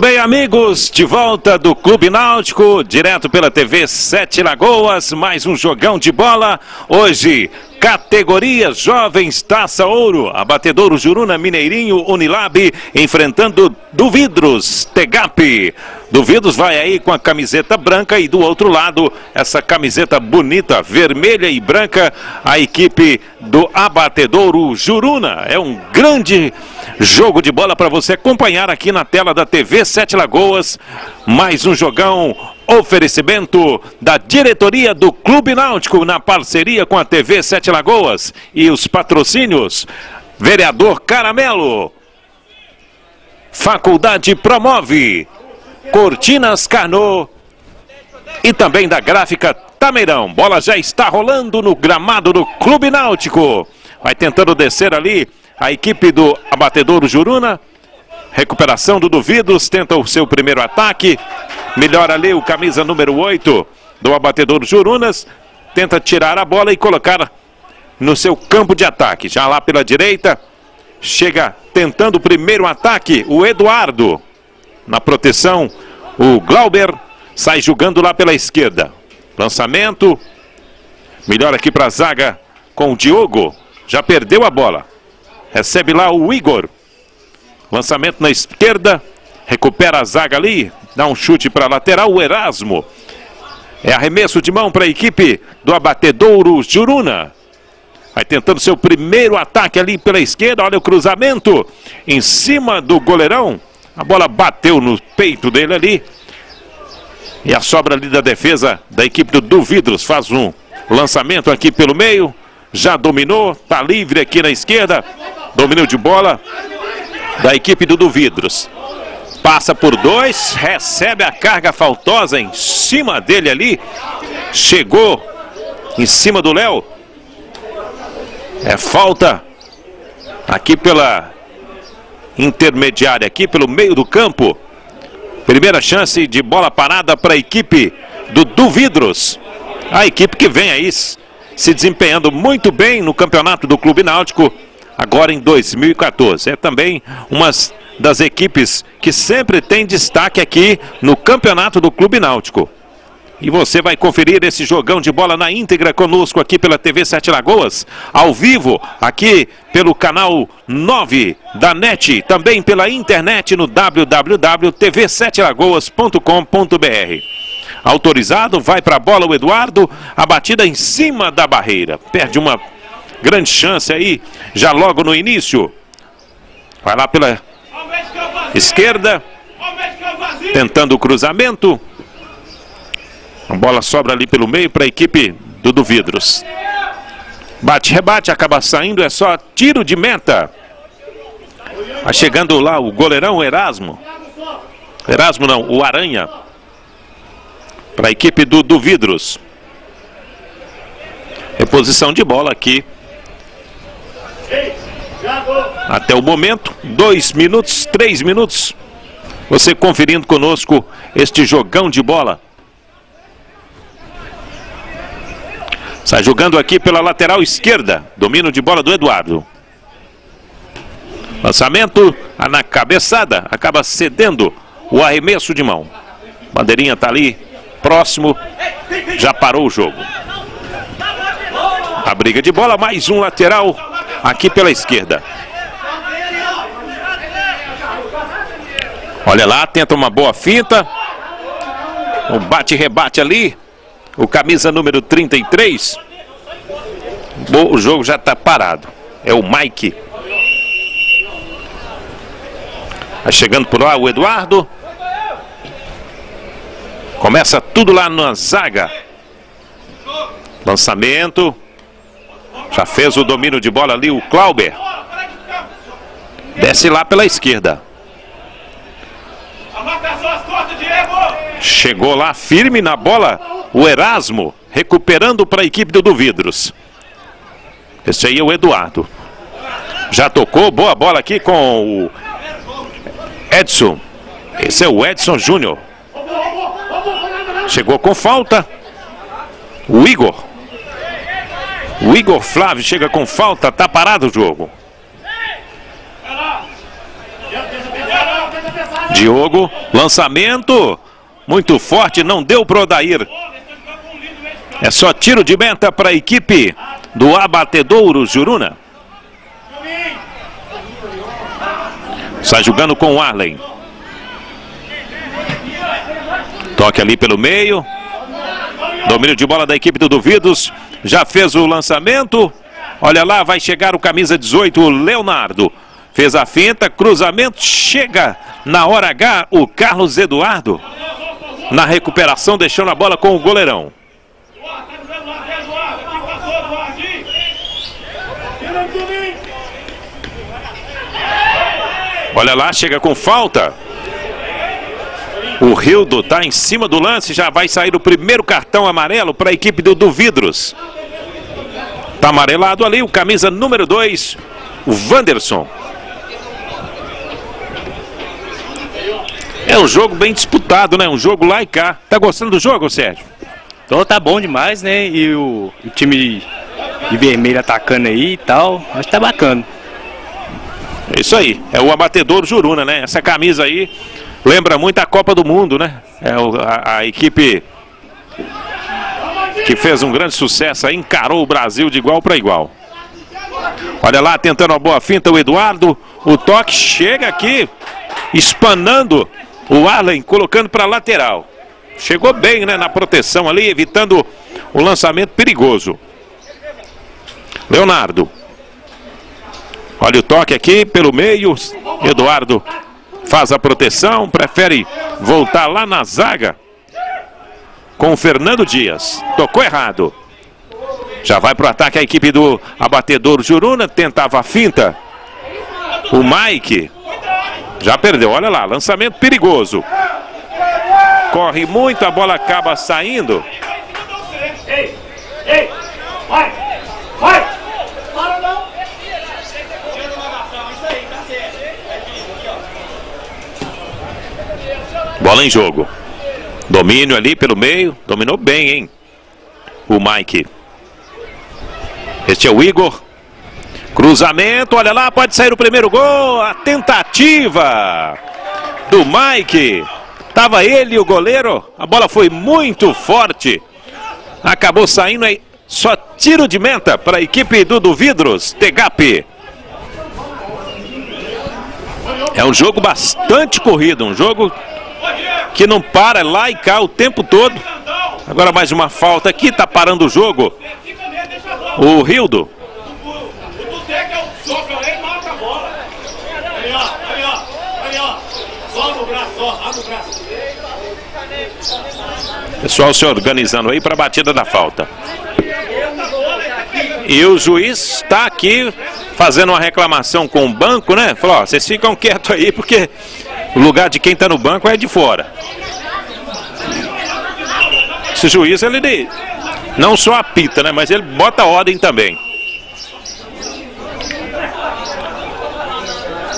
Bem, amigos, de volta do Clube Náutico, direto pela TV Sete Lagoas, mais um jogão de bola. Hoje, categoria Jovens Taça Ouro, abatedouro Juruna Mineirinho Unilab, enfrentando Duvidros Tegap. Duvidos vai aí com a camiseta branca e do outro lado, essa camiseta bonita, vermelha e branca, a equipe do Abatedouro Juruna. É um grande jogo de bola para você acompanhar aqui na tela da TV Sete Lagoas. Mais um jogão Oferecimento da diretoria do Clube Náutico na parceria com a TV Sete Lagoas e os patrocínios. Vereador Caramelo. Faculdade Promove. Cortinas Carnô e também da gráfica Tameirão. Bola já está rolando no gramado do Clube Náutico. Vai tentando descer ali a equipe do abatedouro Juruna. Recuperação do Duvidos, tenta o seu primeiro ataque. Melhora ali o camisa número 8 do abatedouro Jurunas. Tenta tirar a bola e colocar no seu campo de ataque. Já lá pela direita, chega tentando o primeiro ataque, o Eduardo. Na proteção, o Glauber sai jogando lá pela esquerda. Lançamento. Melhor aqui para a zaga com o Diogo. Já perdeu a bola. Recebe lá o Igor. Lançamento na esquerda. Recupera a zaga ali. Dá um chute para a lateral. O Erasmo. É arremesso de mão para a equipe do Abatedouro Juruna. Vai tentando seu primeiro ataque ali pela esquerda. Olha o cruzamento. Em cima do goleirão. A bola bateu no peito dele ali. E a sobra ali da defesa da equipe do Duvidros faz um lançamento aqui pelo meio. Já dominou, tá livre aqui na esquerda. Domínio de bola da equipe do Duvidros. Passa por dois, recebe a carga faltosa em cima dele ali. Chegou em cima do Léo. É falta aqui pela intermediária aqui pelo meio do campo. Primeira chance de bola parada para a equipe do Duvidros. A equipe que vem aí se desempenhando muito bem no campeonato do Clube Náutico, agora em 2014. É também uma das equipes que sempre tem destaque aqui no campeonato do Clube Náutico. E você vai conferir esse jogão de bola na íntegra conosco aqui pela TV Sete Lagoas, ao vivo, aqui pelo canal 9 da NET, também pela internet no www.tv7lagoas.com.br. Autorizado, vai para a bola o Eduardo, a batida em cima da barreira. Perde uma grande chance aí, já logo no início. Vai lá pela esquerda, tentando o cruzamento. A bola sobra ali pelo meio para a equipe do Duvidros. Bate, rebate, acaba saindo, é só tiro de meta. Vai chegando lá o goleirão Erasmo. Erasmo não, o Aranha. Para a equipe do Duvidros. Reposição de bola aqui. Até o momento, dois minutos, três minutos. Você conferindo conosco este jogão de bola. Sai jogando aqui pela lateral esquerda. Domínio de bola do Eduardo. Lançamento na cabeçada. Acaba cedendo o arremesso de mão. Bandeirinha está ali próximo. Já parou o jogo. A briga de bola. Mais um lateral aqui pela esquerda. Olha lá, tenta uma boa finta. Um bate-rebate ali. O camisa número 33. O jogo já está parado. É o Mike. Vai chegando por lá o Eduardo. Começa tudo lá na zaga. Lançamento. Já fez o domínio de bola ali o Clauber. Desce lá pela esquerda. Chegou lá firme na bola o Erasmo, recuperando para a equipe do Duvidros. Esse aí é o Eduardo. Já tocou, boa bola aqui com o Edson. Esse é o Edson Júnior. Chegou com falta. O Igor. O Igor Flávio chega com falta, tá parado o jogo. Diogo, lançamento. Muito forte, não deu pro Odair. É só tiro de meta para a equipe do Abatedouro Juruna. Sai jogando com o Arlen. Toque ali pelo meio. Domínio de bola da equipe do Duvidos. Já fez o lançamento. Olha lá, vai chegar o camisa 18, o Leonardo. Fez a finta, cruzamento, chega na hora H o Carlos Eduardo. Na recuperação, deixando a bola com o goleirão. Olha lá, chega com falta. O Rildo está em cima do lance, já vai sair o primeiro cartão amarelo para a equipe do, do Vidros. Está amarelado ali o camisa número 2, o Wanderson. É um jogo bem disputado, né? Um jogo lá e cá. Tá gostando do jogo, Sérgio? Então tá bom demais, né? E o, o time de vermelho atacando aí e tal. Acho que tá bacana. É isso aí. É o abatedor Juruna, né? Essa camisa aí lembra muito a Copa do Mundo, né? É a, a equipe que fez um grande sucesso aí, encarou o Brasil de igual para igual. Olha lá, tentando uma boa finta o Eduardo. O toque chega aqui, espanando o Allen, colocando para lateral. Chegou bem né, na proteção ali, evitando o lançamento perigoso. Leonardo. Olha o toque aqui pelo meio. Eduardo faz a proteção, prefere voltar lá na zaga com o Fernando Dias. Tocou errado. Já vai para o ataque a equipe do abatedor Juruna. Tentava a finta. O Mike já perdeu. Olha lá, lançamento perigoso. Corre muito, a bola acaba saindo. Ei, ei, vai, vai. Bola em jogo. Domínio ali pelo meio. Dominou bem, hein? O Mike. Este é o Igor. Cruzamento, olha lá, pode sair o primeiro gol. A tentativa do Mike. Tava ele, o goleiro. A bola foi muito forte. Acabou saindo aí. Só tiro de meta para a equipe do, do Vidros, Tegap. É um jogo bastante corrido, um jogo que não para lá e cá o tempo todo. Agora mais uma falta aqui, tá parando o jogo. O Rildo. Pessoal se organizando aí para a batida da falta. E o juiz está aqui fazendo uma reclamação com o banco, né? Falou, ó, vocês ficam quietos aí porque o lugar de quem está no banco é de fora. Esse juiz, ele não só apita, né? Mas ele bota ordem também.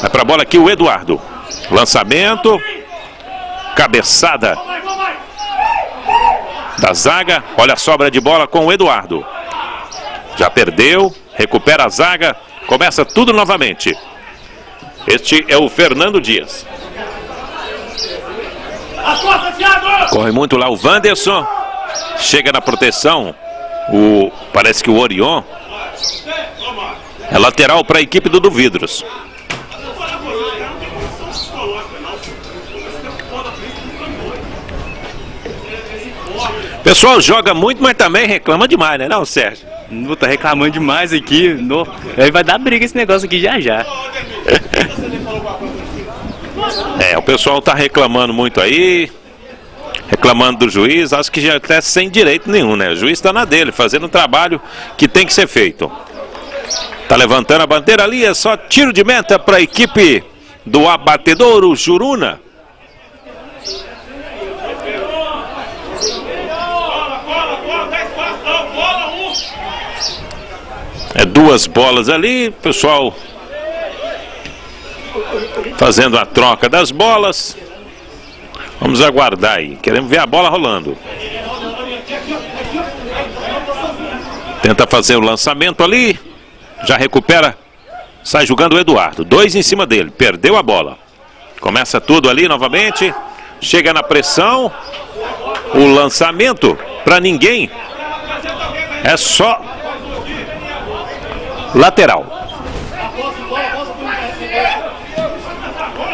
Vai para a bola aqui o Eduardo. Lançamento. Cabeçada. Da zaga. Olha a sobra de bola com o Eduardo. Já perdeu. Recupera a zaga. Começa tudo novamente. Este é o Fernando Dias. Corre muito lá o Wanderson. Chega na proteção. O, parece que o Orion. É lateral para a equipe do Duvidros. Pessoal joga muito, mas também reclama demais, né, não, Sérgio? Não, tá reclamando demais aqui. No... Aí vai dar briga esse negócio aqui já já. É, o pessoal está reclamando muito aí, reclamando do juiz, acho que já até sem direito nenhum, né? O juiz está na dele, fazendo um trabalho que tem que ser feito. Tá levantando a bandeira ali, é só tiro de meta para a equipe do abatedouro Juruna. Duas bolas ali, pessoal fazendo a troca das bolas. Vamos aguardar aí. Queremos ver a bola rolando. Tenta fazer o lançamento ali. Já recupera. Sai jogando o Eduardo. Dois em cima dele. Perdeu a bola. Começa tudo ali novamente. Chega na pressão. O lançamento para ninguém. É só lateral.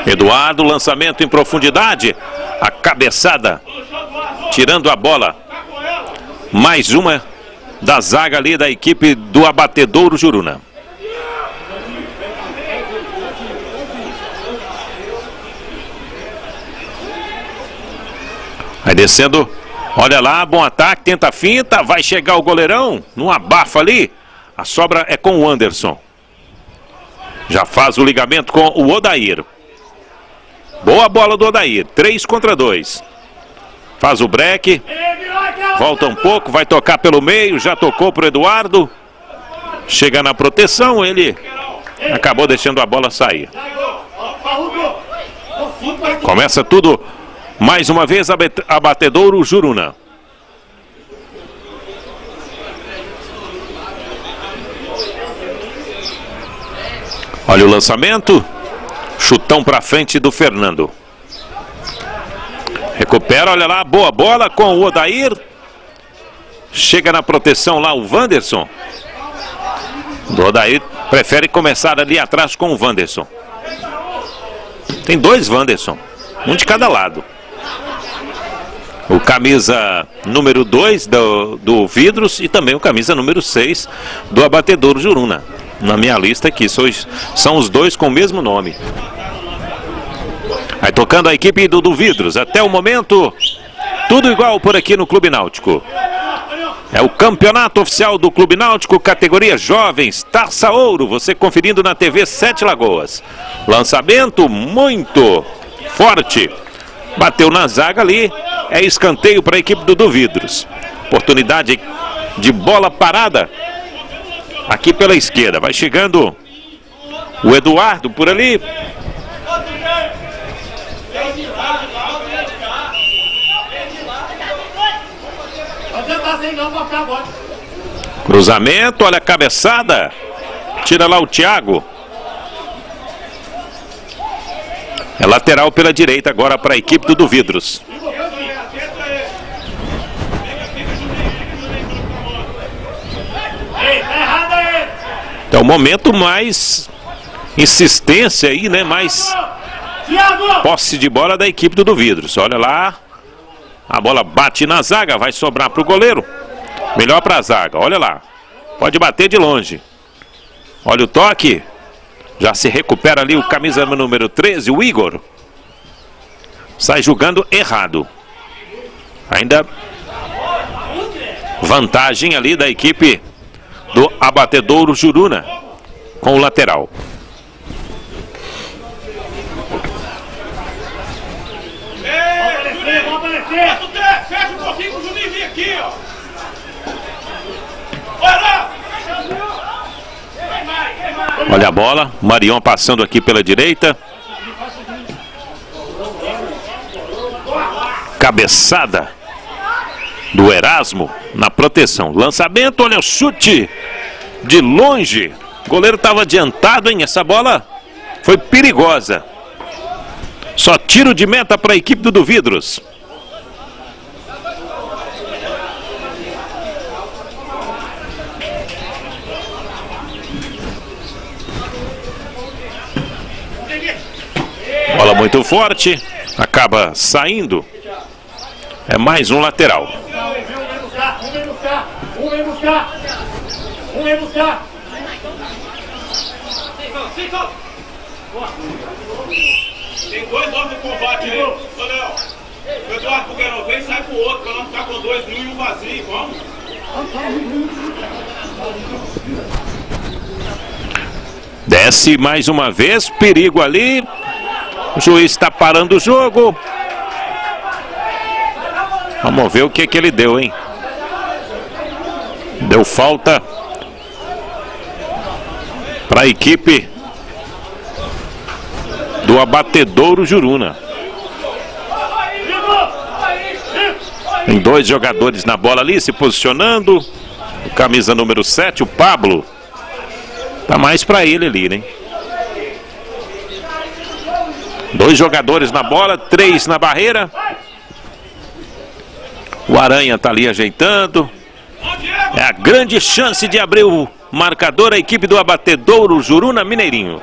Eduardo, lançamento em profundidade. A cabeçada. Tirando a bola. Mais uma da zaga ali da equipe do Abatedouro Juruna. Vai descendo. Olha lá, bom ataque, tenta a finta, vai chegar o goleirão, num abafa ali. A sobra é com o Anderson. Já faz o ligamento com o Odair. Boa bola do Odair, 3 contra 2. Faz o break. Volta um pouco, vai tocar pelo meio, já tocou para o Eduardo. Chega na proteção, ele acabou deixando a bola sair. Começa tudo mais uma vez a batedouro Juruna. Olha o lançamento. Chutão para frente do Fernando. Recupera, olha lá, boa bola com o Odair. Chega na proteção lá o Wanderson. O Odair prefere começar ali atrás com o Wanderson. Tem dois Wanderson, um de cada lado. O camisa número 2 do, do Vidros e também o camisa número 6 do Abatedouro Juruna. Na minha lista aqui, são os dois com o mesmo nome. Aí tocando a equipe do, do Vidros. Até o momento, tudo igual por aqui no Clube Náutico. É o campeonato oficial do Clube Náutico, categoria Jovens, Taça Ouro. Você conferindo na TV Sete Lagoas. Lançamento muito forte. Bateu na zaga ali. É escanteio para a equipe do Duvidros. Oportunidade de bola parada. Aqui pela esquerda. Vai chegando o Eduardo por ali. Cruzamento, olha a cabeçada. Tira lá o Thiago. É lateral pela direita agora para a equipe do Vidros. Então, momento mais insistência aí, né? Mais posse de bola da equipe do Vidros. Olha lá. A bola bate na zaga, vai sobrar para o goleiro. Melhor para a zaga, olha lá. Pode bater de longe. Olha o toque. Já se recupera ali o camisa número 13, o Igor. Sai jogando errado. Ainda vantagem ali da equipe do Abatedouro Juruna com o lateral. Olha a bola, Marion passando aqui pela direita. Cabeçada do Erasmo na proteção. Lançamento, olha o chute de longe. O goleiro estava adiantado, hein? Essa bola foi perigosa. Só tiro de meta para a equipe do Duvidros. Bola muito forte, acaba saindo. É mais um lateral. Um vem buscar, um vem buscar. Tem dois homens de combate ali. Ô, Léo, o Eduardo Bugueirão vem e sai pro outro, pra não ficar com dois mil e um vazio, vamos? Desce mais uma vez, perigo ali. O juiz está parando o jogo. Vamos ver o que, que ele deu, hein? Deu falta para a equipe do Abatedouro Juruna. Tem dois jogadores na bola ali se posicionando. O camisa número 7, o Pablo. Tá mais para ele ali, né? Dois jogadores na bola, três na barreira. O Aranha está ali ajeitando. É a grande chance de abrir o marcador a equipe do Abatedouro Juruna Mineirinho.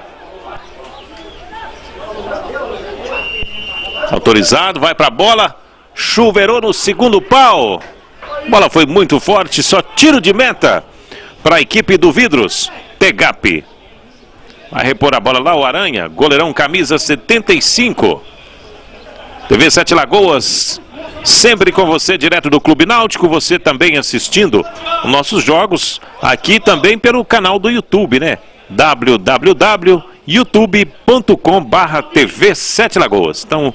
Autorizado, vai para a bola. Chuveirou no segundo pau. Bola foi muito forte, só tiro de meta para a equipe do Vidros. Tegap. Vai repor a bola lá o Aranha. Goleirão camisa 75. TV 7 Lagoas sempre com você direto do Clube Náutico, você também assistindo os nossos jogos aqui também pelo canal do YouTube, né? www.youtube.com/barra TV 7 Lagoas. Estão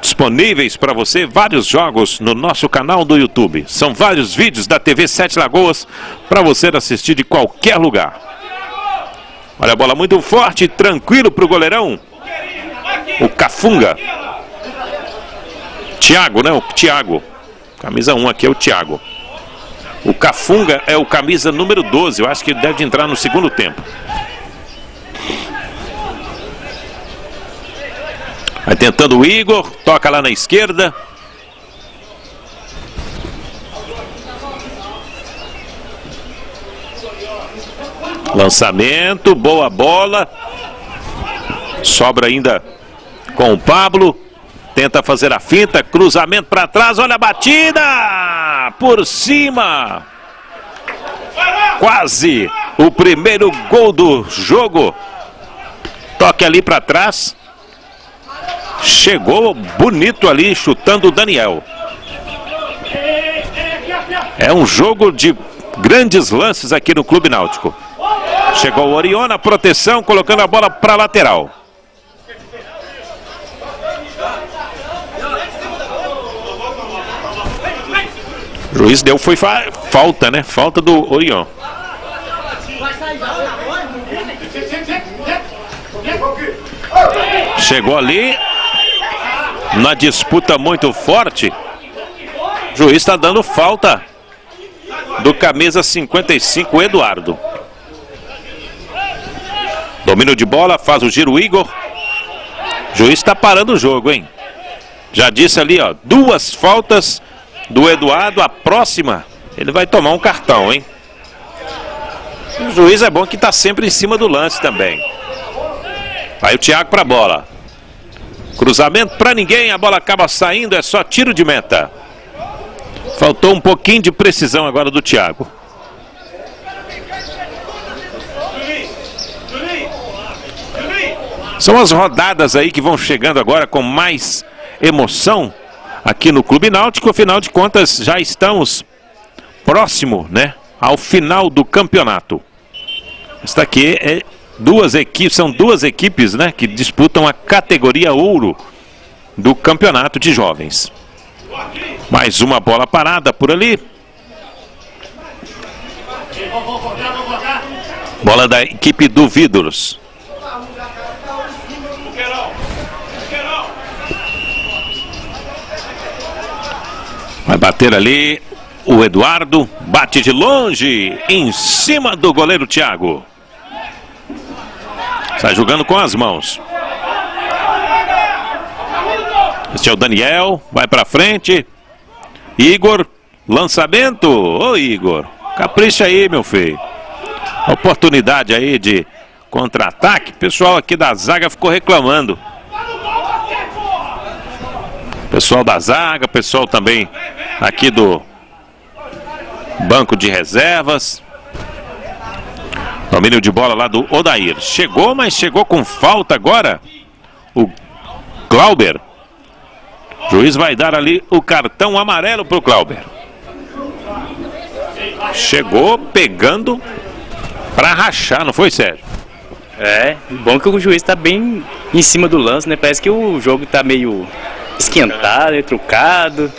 disponíveis para você vários jogos no nosso canal do YouTube. São vários vídeos da TV 7 Lagoas para você assistir de qualquer lugar. Olha a bola muito forte, tranquilo para o goleirão. O Cafunga. Tiago, né? O Tiago. Camisa 1 aqui é o Tiago. O Cafunga é o camisa número 12. Eu acho que ele deve entrar no segundo tempo. Vai tentando o Igor. Toca lá na esquerda. Lançamento. Boa bola. Sobra ainda com o Pablo. Tenta fazer a finta, cruzamento para trás, olha a batida! Por cima! Quase o primeiro gol do jogo. Toque ali para trás. Chegou bonito ali, chutando o Daniel. É um jogo de grandes lances aqui no Clube Náutico. Chegou o Oriona, proteção, colocando a bola para lateral. O juiz deu foi fa falta, né? Falta do Orion. Chegou ali. Na disputa muito forte. O juiz está dando falta do camisa 55, Eduardo. Domínio de bola, faz o giro Igor. Juiz está parando o jogo, hein? Já disse ali, ó, duas faltas do Eduardo, a próxima, ele vai tomar um cartão, hein? O juiz é bom que está sempre em cima do lance também. Aí o Thiago para a bola. Cruzamento para ninguém, a bola acaba saindo, é só tiro de meta. Faltou um pouquinho de precisão agora do Thiago. São as rodadas aí que vão chegando agora com mais emoção aqui no Clube Náutico. Afinal de contas, já estamos próximo, né, ao final do campeonato. Está aqui é duas equipes, são duas equipes, né, que disputam a categoria ouro do campeonato de jovens. Mais uma bola parada por ali. Bola da equipe do Vidros. Vai bater ali o Eduardo. Bate de longe. Em cima do goleiro Thiago. Sai jogando com as mãos. Este é o Daniel. Vai para frente. Igor. Lançamento. Ô Igor. Capricha aí, meu filho. Oportunidade aí de contra-ataque. Pessoal aqui da zaga ficou reclamando. Pessoal da zaga, pessoal também aqui do banco de reservas. Domínio de bola lá do Odair. Chegou, mas chegou com falta agora. O Clauber. O juiz vai dar ali o cartão amarelo para o Clauber. Chegou pegando para rachar, não foi, Sérgio? É, bom que o juiz está bem em cima do lance, né? Parece que o jogo está meio esquentado, trucado.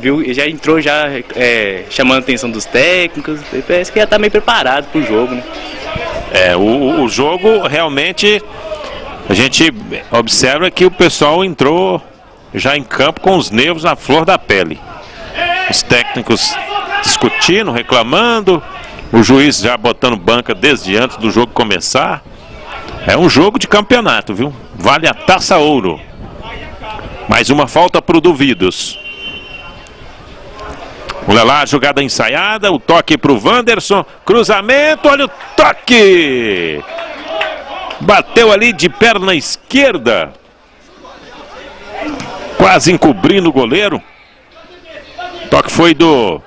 Viu, já entrou já é, chamando a atenção dos técnicos. Parece que já está meio preparado para o jogo, né? É, o, o jogo realmente a gente observa que o pessoal entrou já em campo com os nervos na flor da pele. Os técnicos discutindo, reclamando, o juiz já botando banca desde antes do jogo começar. É um jogo de campeonato, viu? vale a taça ouro. Mais uma falta para o Duvidos. Olha lá, jogada ensaiada, o toque para o Wanderson, cruzamento, olha o toque! Bateu ali de perna esquerda. Quase encobrindo o goleiro. Toque foi do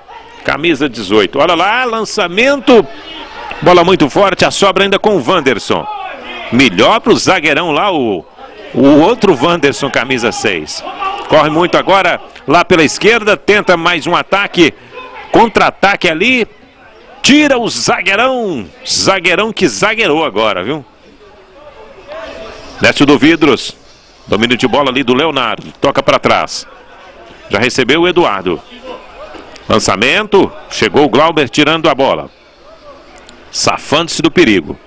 camisa 18. Olha lá, lançamento. Bola muito forte, a sobra ainda com o Wanderson. Melhor para o zagueirão lá, o, o outro Wanderson, camisa 6. Corre muito agora lá pela esquerda, tenta mais um ataque, contra-ataque ali, tira o zagueirão, zagueirão que zagueirou agora, viu? Desce do Vidros, domínio de bola ali do Leonardo, toca para trás, já recebeu o Eduardo. Lançamento, chegou o Glauber tirando a bola, safando-se do perigo.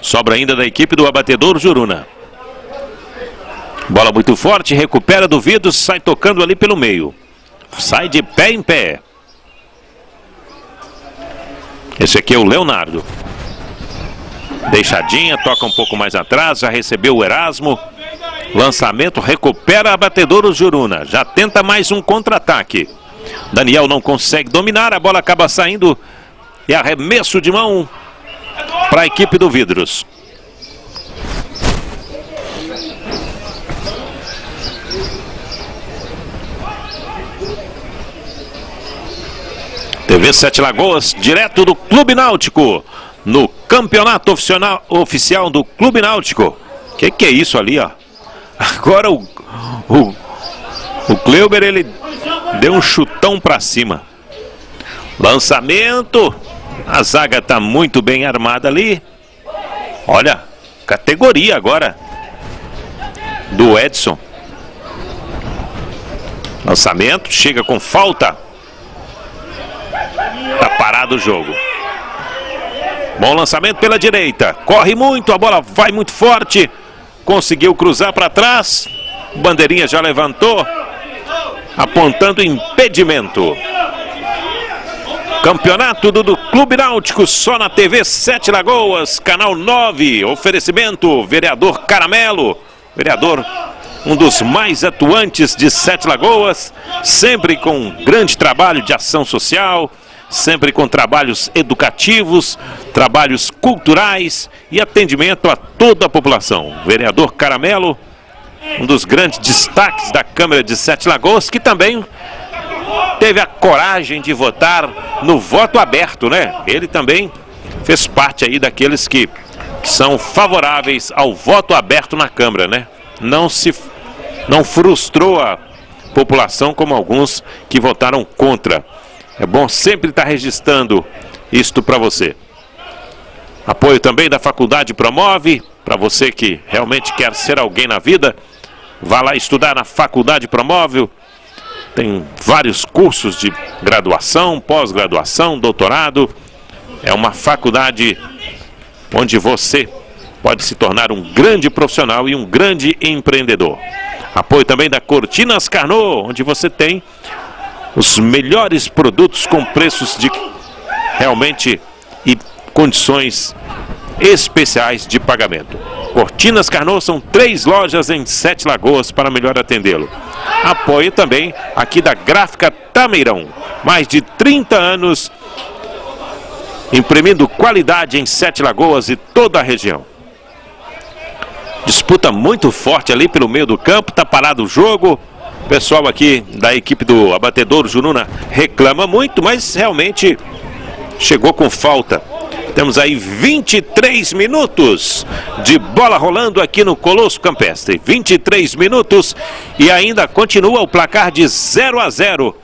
Sobra ainda da equipe do abatedor Juruna. Bola muito forte, recupera do vidro, sai tocando ali pelo meio. Sai de pé em pé. Esse aqui é o Leonardo. Deixadinha, toca um pouco mais atrás, já recebeu o Erasmo. Lançamento, recupera a batedora Juruna. Já tenta mais um contra-ataque. Daniel não consegue dominar, a bola acaba saindo. E arremesso de mão para a equipe do Vidros. TV Sete Lagoas, direto do Clube Náutico, no campeonato oficial, oficial do Clube Náutico. Que que é isso ali, ó? Agora o, o, o Kleuber, ele deu um chutão para cima. Lançamento. A zaga tá muito bem armada ali. Olha, categoria agora do Edson. Lançamento, chega com falta. Tá parado o jogo. Bom lançamento pela direita. Corre muito, a bola vai muito forte. Conseguiu cruzar para trás. Bandeirinha já levantou. Apontando impedimento. Campeonato do, do, Clube Náutico só na TV Sete Lagoas, canal 9. Oferecimento, vereador Caramelo. Vereador, um dos mais atuantes de Sete Lagoas, sempre com grande trabalho de ação social, sempre com trabalhos educativos, trabalhos culturais e atendimento a toda a população. Vereador Caramelo, um dos grandes destaques da Câmara de Sete Lagoas, que também teve a coragem de votar no voto aberto, né? Ele também fez parte aí daqueles que são favoráveis ao voto aberto na Câmara, né? Não se não frustrou a população como alguns que votaram contra. É bom sempre estar registrando isto para você. Apoio também da Faculdade Promove, para você que realmente quer ser alguém na vida, vá lá estudar na Faculdade Promove. Tem vários cursos de graduação, pós-graduação, doutorado. É uma faculdade onde você pode se tornar um grande profissional e um grande empreendedor. Apoio também da Cortinas Carnot, onde você tem os melhores produtos com preços de realmente e condições especiais de pagamento. Cortinas Carnot são três lojas em Sete Lagoas para melhor atendê-lo. Apoio também aqui da Gráfica Tameirão. Mais de 30 anos imprimindo qualidade em Sete Lagoas e toda a região. Disputa muito forte ali pelo meio do campo, tá parado o jogo. O pessoal aqui da equipe do abatedor Jununa reclama muito, mas realmente chegou com falta. Temos aí 23 minutos de bola rolando aqui no Colosso Campestre. 23 minutos e ainda continua o placar de 0 a 0.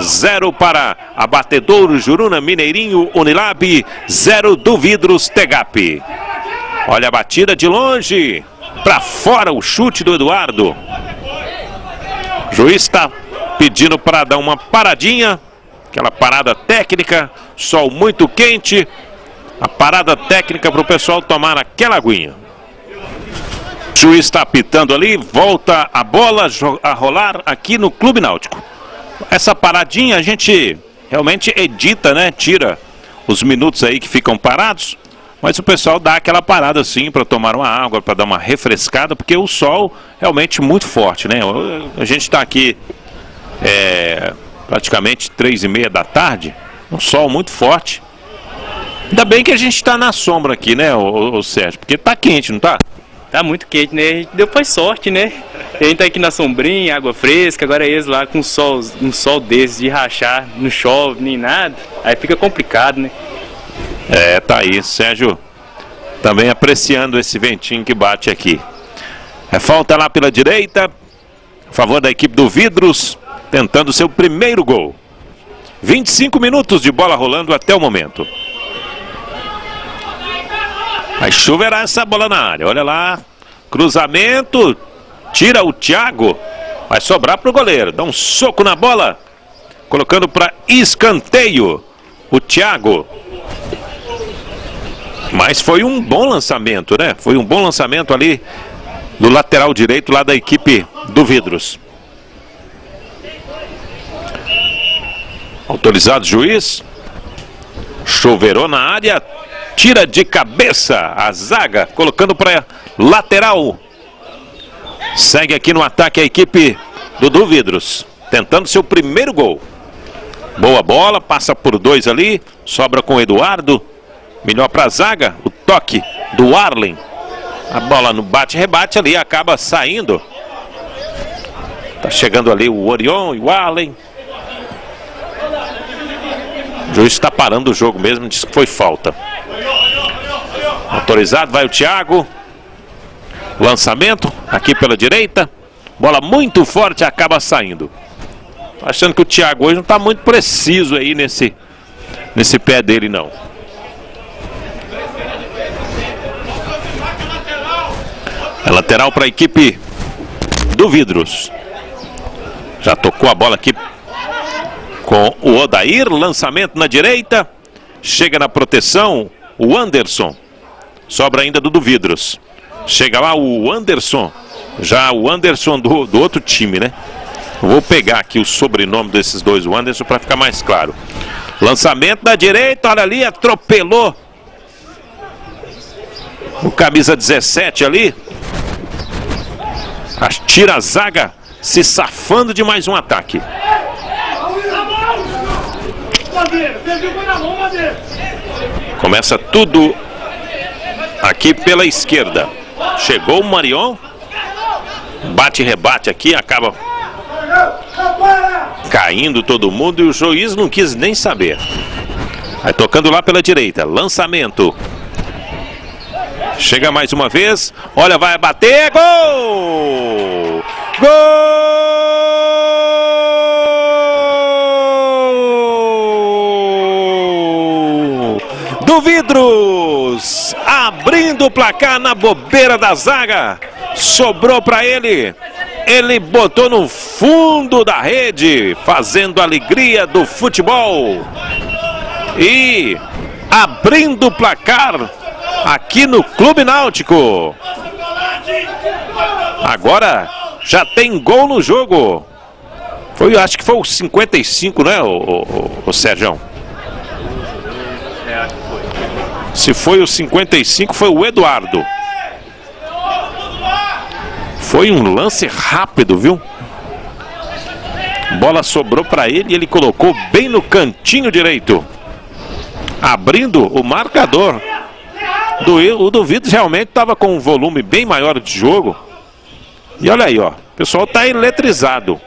0 para Abatedouro Juruna Mineirinho Unilab, 0 do Vidros Tegap. Olha a batida de longe, para fora o chute do Eduardo. Juiz está pedindo para dar uma paradinha, aquela parada técnica, sol muito quente. A parada técnica para o pessoal tomar aquela aguinha. Juiz está apitando ali, volta a bola a rolar aqui no Clube Náutico. Essa paradinha a gente realmente edita, né? Tira os minutos aí que ficam parados. Mas o pessoal dá aquela parada assim para tomar uma água, para dar uma refrescada, porque o sol realmente muito forte, né? A gente está aqui é, praticamente três e meia da tarde, um sol muito forte. Ainda bem que a gente está na sombra aqui, né, o, o Sérgio? Porque tá quente, não tá? Tá muito quente, né? Deu foi sorte, né? A gente tá aqui na sombrinha, água fresca, agora eles lá com sol, um sol desses de rachar, não chove nem nada, aí fica complicado, né? É, tá aí, Sérgio também apreciando esse ventinho que bate aqui. É falta lá pela direita, a favor da equipe do Vidros, tentando seu primeiro gol. 25 minutos de bola rolando até o momento. Vai choverá essa bola na área. Olha lá. Cruzamento. Tira o Thiago. Vai sobrar para o goleiro. Dá um soco na bola. Colocando para escanteio. O Thiago. Mas foi um bom lançamento, né? Foi um bom lançamento ali do lateral direito lá da equipe do Vidros. Autorizado juiz. Choverou na área tira de cabeça a zaga, colocando para lateral. Segue aqui no ataque a equipe do Duvidros, tentando seu primeiro gol. Boa bola, passa por dois ali, sobra com o Eduardo. Melhor para a zaga, o toque do Arlen. A bola no bate-rebate ali, acaba saindo. Tá chegando ali o Orion e o Arlen. O juiz está parando o jogo mesmo, diz que foi falta. Autorizado, vai o Thiago. Lançamento aqui pela direita. Bola muito forte, acaba saindo. Achando que o Thiago hoje não está muito preciso aí nesse, nesse pé dele, não. É lateral para a equipe do Vidros. Já tocou a bola aqui com o Odair. Lançamento na direita. Chega na proteção o Anderson. Sobra ainda do Duvidros. Chega lá o Anderson. Já o Anderson do, do outro time, né? Vou pegar aqui o sobrenome desses dois, o Anderson, para ficar mais claro. Lançamento da direita, olha ali, atropelou. O camisa 17 ali. Tira a zaga, se safando de mais um ataque. Começa tudo aqui pela esquerda. Chegou o Marion. Bate rebate aqui, acaba caindo todo mundo e o juiz não quis nem saber. Vai tocando lá pela direita. Lançamento. Chega mais uma vez. Olha, vai bater. Gol! Gol! Do Vidros! Abrindo o placar na bobeira da zaga. Sobrou para ele. Ele botou no fundo da rede, fazendo a alegria do futebol. E abrindo o placar aqui no Clube Náutico. Agora já tem gol no jogo. Foi, acho que foi o 55, né, o, o, o Sérgio? Se foi o 55, foi o Eduardo. Foi um lance rápido, viu? Bola sobrou para ele e ele colocou bem no cantinho direito. Abrindo o marcador. Do, o Duvido realmente estava com um volume bem maior de jogo. E olha aí, ó. O pessoal está eletrizado.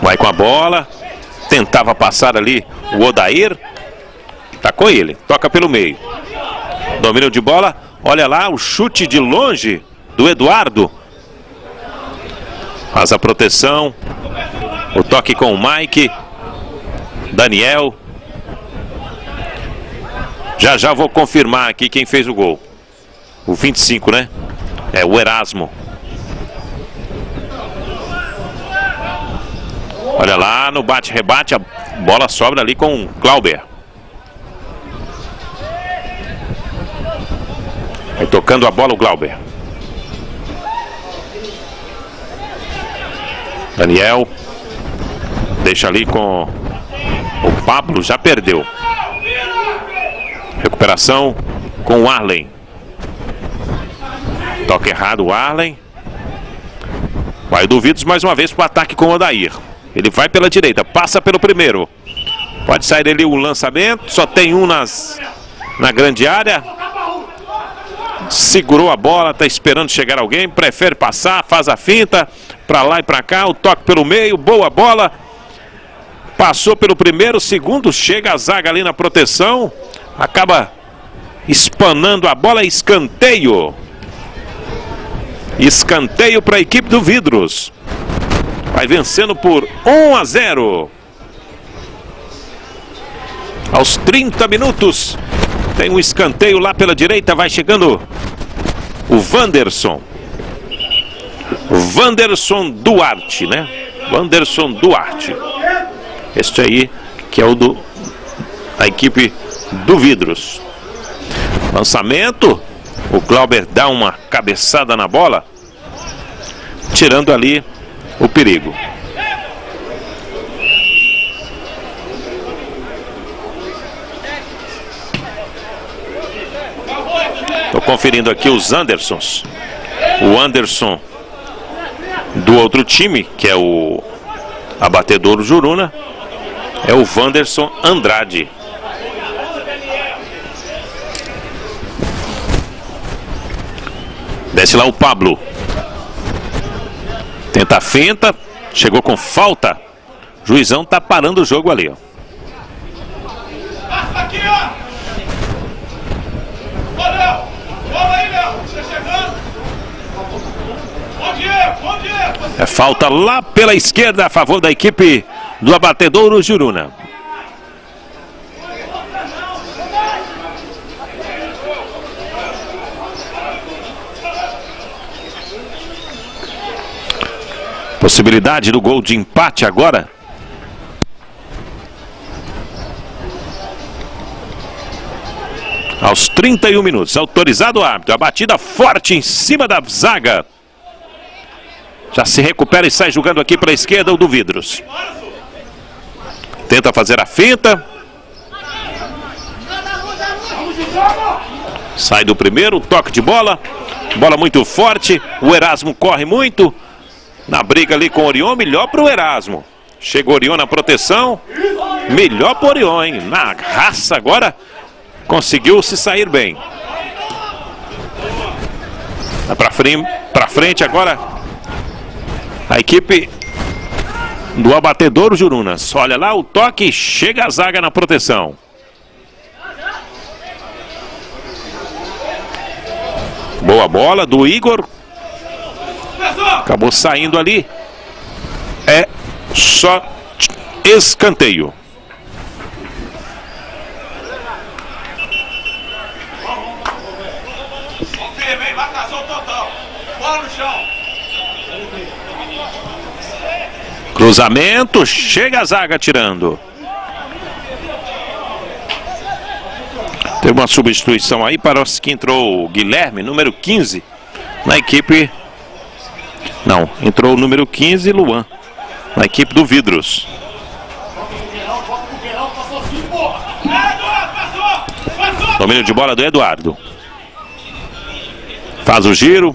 Vai com a bola. Tentava passar ali o Odair. Tá com ele. Toca pelo meio. Domínio de bola. Olha lá o chute de longe do Eduardo. Faz a proteção. O toque com o Mike. Daniel. Já já vou confirmar aqui quem fez o gol. O 25, né? É o Erasmo. Olha lá no bate-rebate, a bola sobra ali com o Clauber. Vai tocando a bola o Glauber. Daniel. Deixa ali com Pablo já perdeu. Recuperação com o Arlen. Toque errado o Arlen. Vai duvidos mais uma vez para o ataque com o Odair. Ele vai pela direita, passa pelo primeiro. Pode sair ali o lançamento, só tem um nas, na grande área. Segurou a bola, está esperando chegar alguém, prefere passar, faz a finta, para lá e para cá, o toque pelo meio, boa bola. Passou pelo primeiro, segundo, chega a zaga ali na proteção, acaba espanando a bola, escanteio. Escanteio para a equipe do Vidros. Vai vencendo por 1 a 0. Aos 30 minutos, tem um escanteio lá pela direita, vai chegando o Wanderson. Wanderson Duarte, né? Wanderson Duarte. Este aí, que é o do a equipe do Vidros. Lançamento. O Glauber dá uma cabeçada na bola, tirando ali o perigo. Estou conferindo aqui os Andersons. O Anderson do outro time, que é o abatedor Juruna, é o Wanderson Andrade. Desce lá o Pablo. Tenta a fenta. Chegou com falta. Juizão tá parando o jogo ali, ó. É falta lá pela esquerda a favor da equipe do abatedouro Juruna. Possibilidade do gol de empate agora. Aos 31 minutos, autorizado o árbitro. A batida forte em cima da zaga. Já se recupera e sai jogando aqui para a esquerda o do Vidros. Tenta fazer a finta. Sai do primeiro, toque de bola. Bola muito forte. O Erasmo corre muito. Na briga ali com o Orion, melhor para o Erasmo. Chega o Orion na proteção. Melhor para o Orion, hein? Na raça agora. Conseguiu se sair bem. Para frente, agora. A equipe do abatedor Jurunas. Olha lá o toque. Chega a zaga na proteção. Boa bola do Igor. Acabou saindo ali. É só escanteio. Cruzamento, chega a zaga tirando. Tem uma substituição aí, parece que entrou o Guilherme, número 15, na equipe não, entrou o número 15, Luan, na equipe do Vidros. Domínio de bola do Eduardo. Faz o giro.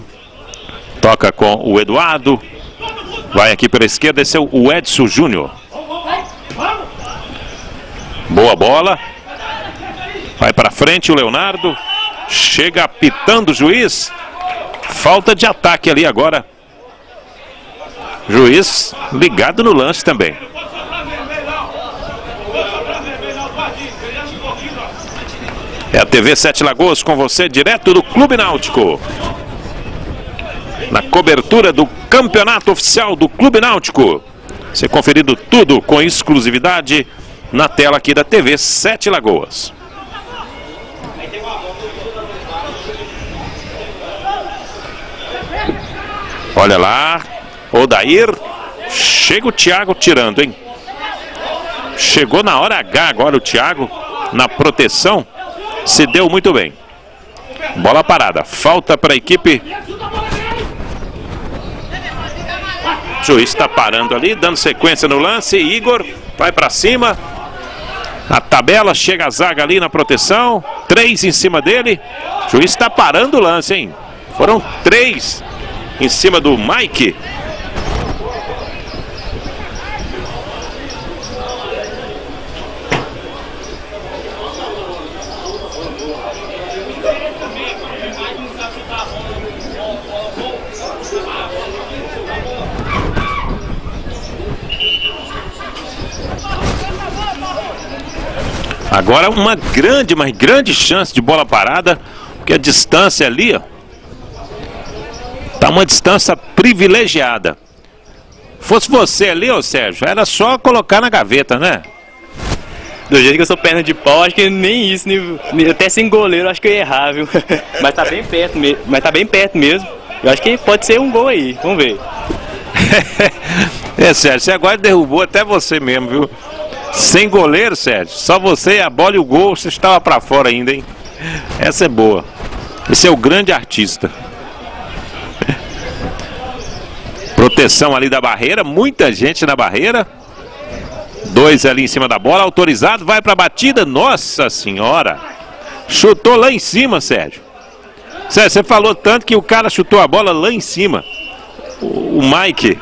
Toca com o Eduardo. Vai aqui pela esquerda, esse é o Edson Júnior. Boa bola. Vai para frente o Leonardo. Chega apitando o juiz. Falta de ataque ali agora Juiz ligado no lance também. É a TV Sete Lagoas com você direto do Clube Náutico. Na cobertura do campeonato oficial do Clube Náutico. Você conferido tudo com exclusividade na tela aqui da TV Sete Lagoas. Olha lá, Odair. Chega o Thiago tirando, hein? Chegou na hora H agora o Thiago. Na proteção. Se deu muito bem. Bola parada. Falta para a equipe. O juiz está parando ali, dando sequência no lance. Igor vai para cima. Na tabela, chega a zaga ali na proteção. Três em cima dele. O juiz está parando o lance, hein? Foram três em cima do Mike. Agora uma grande, mas grande chance de bola parada, porque a distância ali, ó, tá uma distância privilegiada. Fosse você ali, ô Sérgio, era só colocar na gaveta, né? Do jeito que eu sou perna de pau, acho que nem isso, nem, até sem goleiro, acho que eu ia errar, viu? Mas tá bem perto mesmo, mas tá bem perto mesmo. Eu acho que pode ser um gol aí, vamos ver. é, Sérgio, você agora derrubou até você mesmo, viu? Sem goleiro, Sérgio. Só você, a bola e o gol, você estava para fora ainda, hein? Essa é boa. Esse é o grande artista. Proteção ali da barreira, muita gente na barreira. Dois ali em cima da bola, autorizado, vai para a batida. Nossa senhora! Chutou lá em cima, Sérgio. Sérgio, você falou tanto que o cara chutou a bola lá em cima. O, o Mike.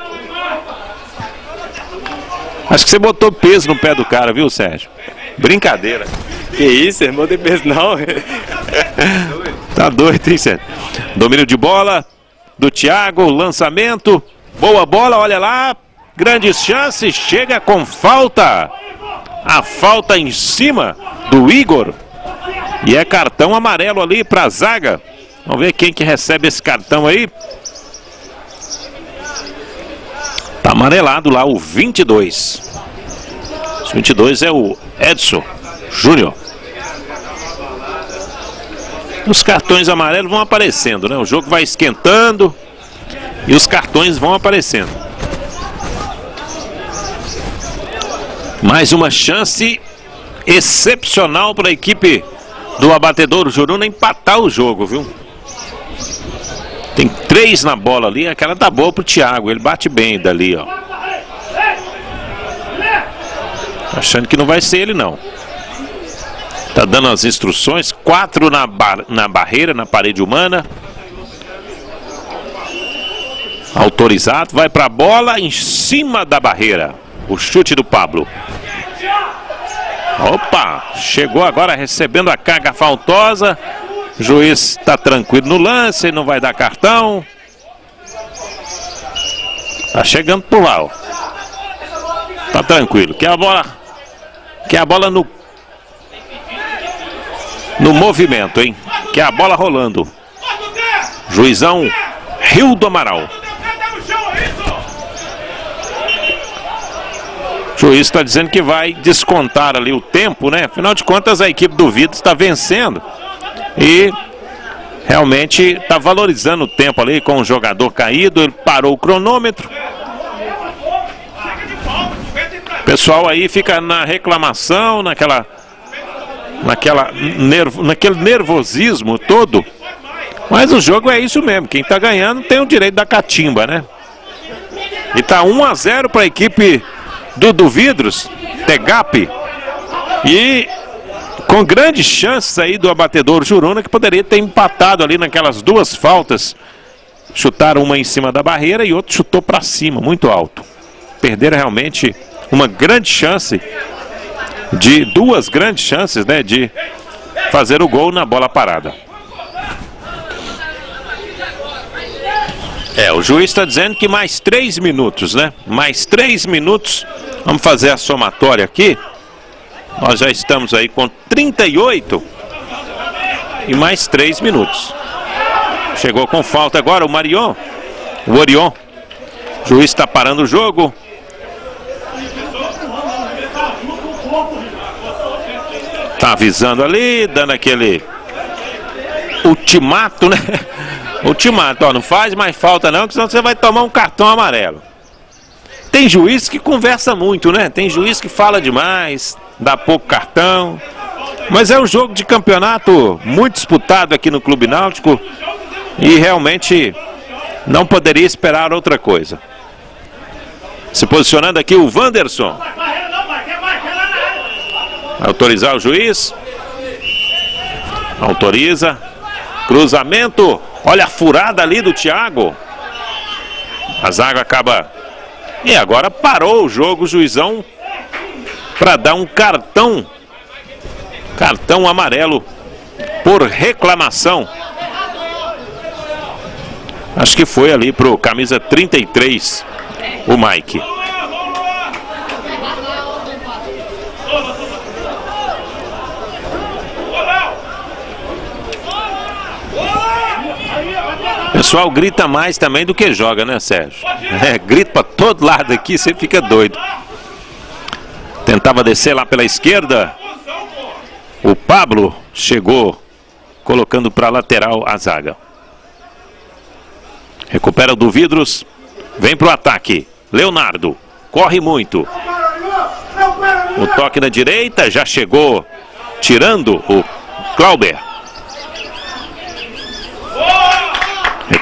Acho que você botou peso no pé do cara, viu, Sérgio? Brincadeira. Que isso, irmão? Não tem peso não. tá doido, hein, Sérgio? Domínio de bola do Thiago, lançamento. Boa bola, olha lá. Grandes chances, chega com falta. A falta em cima do Igor. E é cartão amarelo ali para zaga. Vamos ver quem que recebe esse cartão aí. Tá amarelado lá o 22. O 22 é o Edson Júnior. Os cartões amarelos vão aparecendo, né? O jogo vai esquentando e os cartões vão aparecendo. Mais uma chance excepcional para a equipe do abatedor Juruna empatar o jogo, viu? Tem três na bola ali, aquela tá boa pro Thiago, ele bate bem dali, ó. Achando que não vai ser ele não. Tá dando as instruções, quatro na, bar na barreira, na parede humana. Autorizado, vai pra bola em cima da barreira. O chute do Pablo. Opa, chegou agora recebendo a carga faltosa. Juiz está tranquilo no lance, não vai dar cartão. Tá chegando por lá, ó. Tá tranquilo. Quer a bola? Quer a bola no no movimento, hein? Quer a bola rolando. Juizão Rio do Amaral. Juiz está dizendo que vai descontar ali o tempo, né? Afinal de contas, a equipe do Vitor está vencendo. E realmente está valorizando o tempo ali com o jogador caído. Ele parou o cronômetro. O pessoal aí fica na reclamação, naquela, naquela nervo, naquele nervosismo todo. Mas o jogo é isso mesmo. Quem está ganhando tem o direito da catimba, né? E tá 1 a 0 para a equipe do, do Vidros, Tegap. E com grandes chances aí do abatedor Juruna, que poderia ter empatado ali naquelas duas faltas. Chutaram uma em cima da barreira e outro chutou para cima, muito alto. Perderam realmente uma grande chance de duas grandes chances, né, de fazer o gol na bola parada. É, o juiz está dizendo que mais três minutos, né? Mais três minutos. Vamos fazer a somatória aqui. Nós já estamos aí com 38 e mais três minutos. Chegou com falta agora o Marion, o Orion. O juiz está parando o jogo. Tá avisando ali, dando aquele ultimato, né? Ultimato, ó, não faz mais falta não, que senão você vai tomar um cartão amarelo. Tem juiz que conversa muito, né? Tem juiz que fala demais, dá pouco cartão. Mas é um jogo de campeonato muito disputado aqui no Clube Náutico e realmente não poderia esperar outra coisa. Se posicionando aqui o Wanderson. Autorizar o juiz. Autoriza. Cruzamento. Olha a furada ali do Thiago. A zaga acaba. E agora parou o jogo, o juizão. Para dar um cartão. Cartão amarelo. Por reclamação. Acho que foi ali pro camisa 33. O Mike. Pessoal grita mais também do que joga, né, Sérgio? É, grita para todo lado aqui, você fica doido. Tentava descer lá pela esquerda. O Pablo chegou colocando para lateral a zaga. Recupera do Vidros. Vem para o ataque. Leonardo. Corre muito. O toque na direita. Já chegou tirando o Clauber.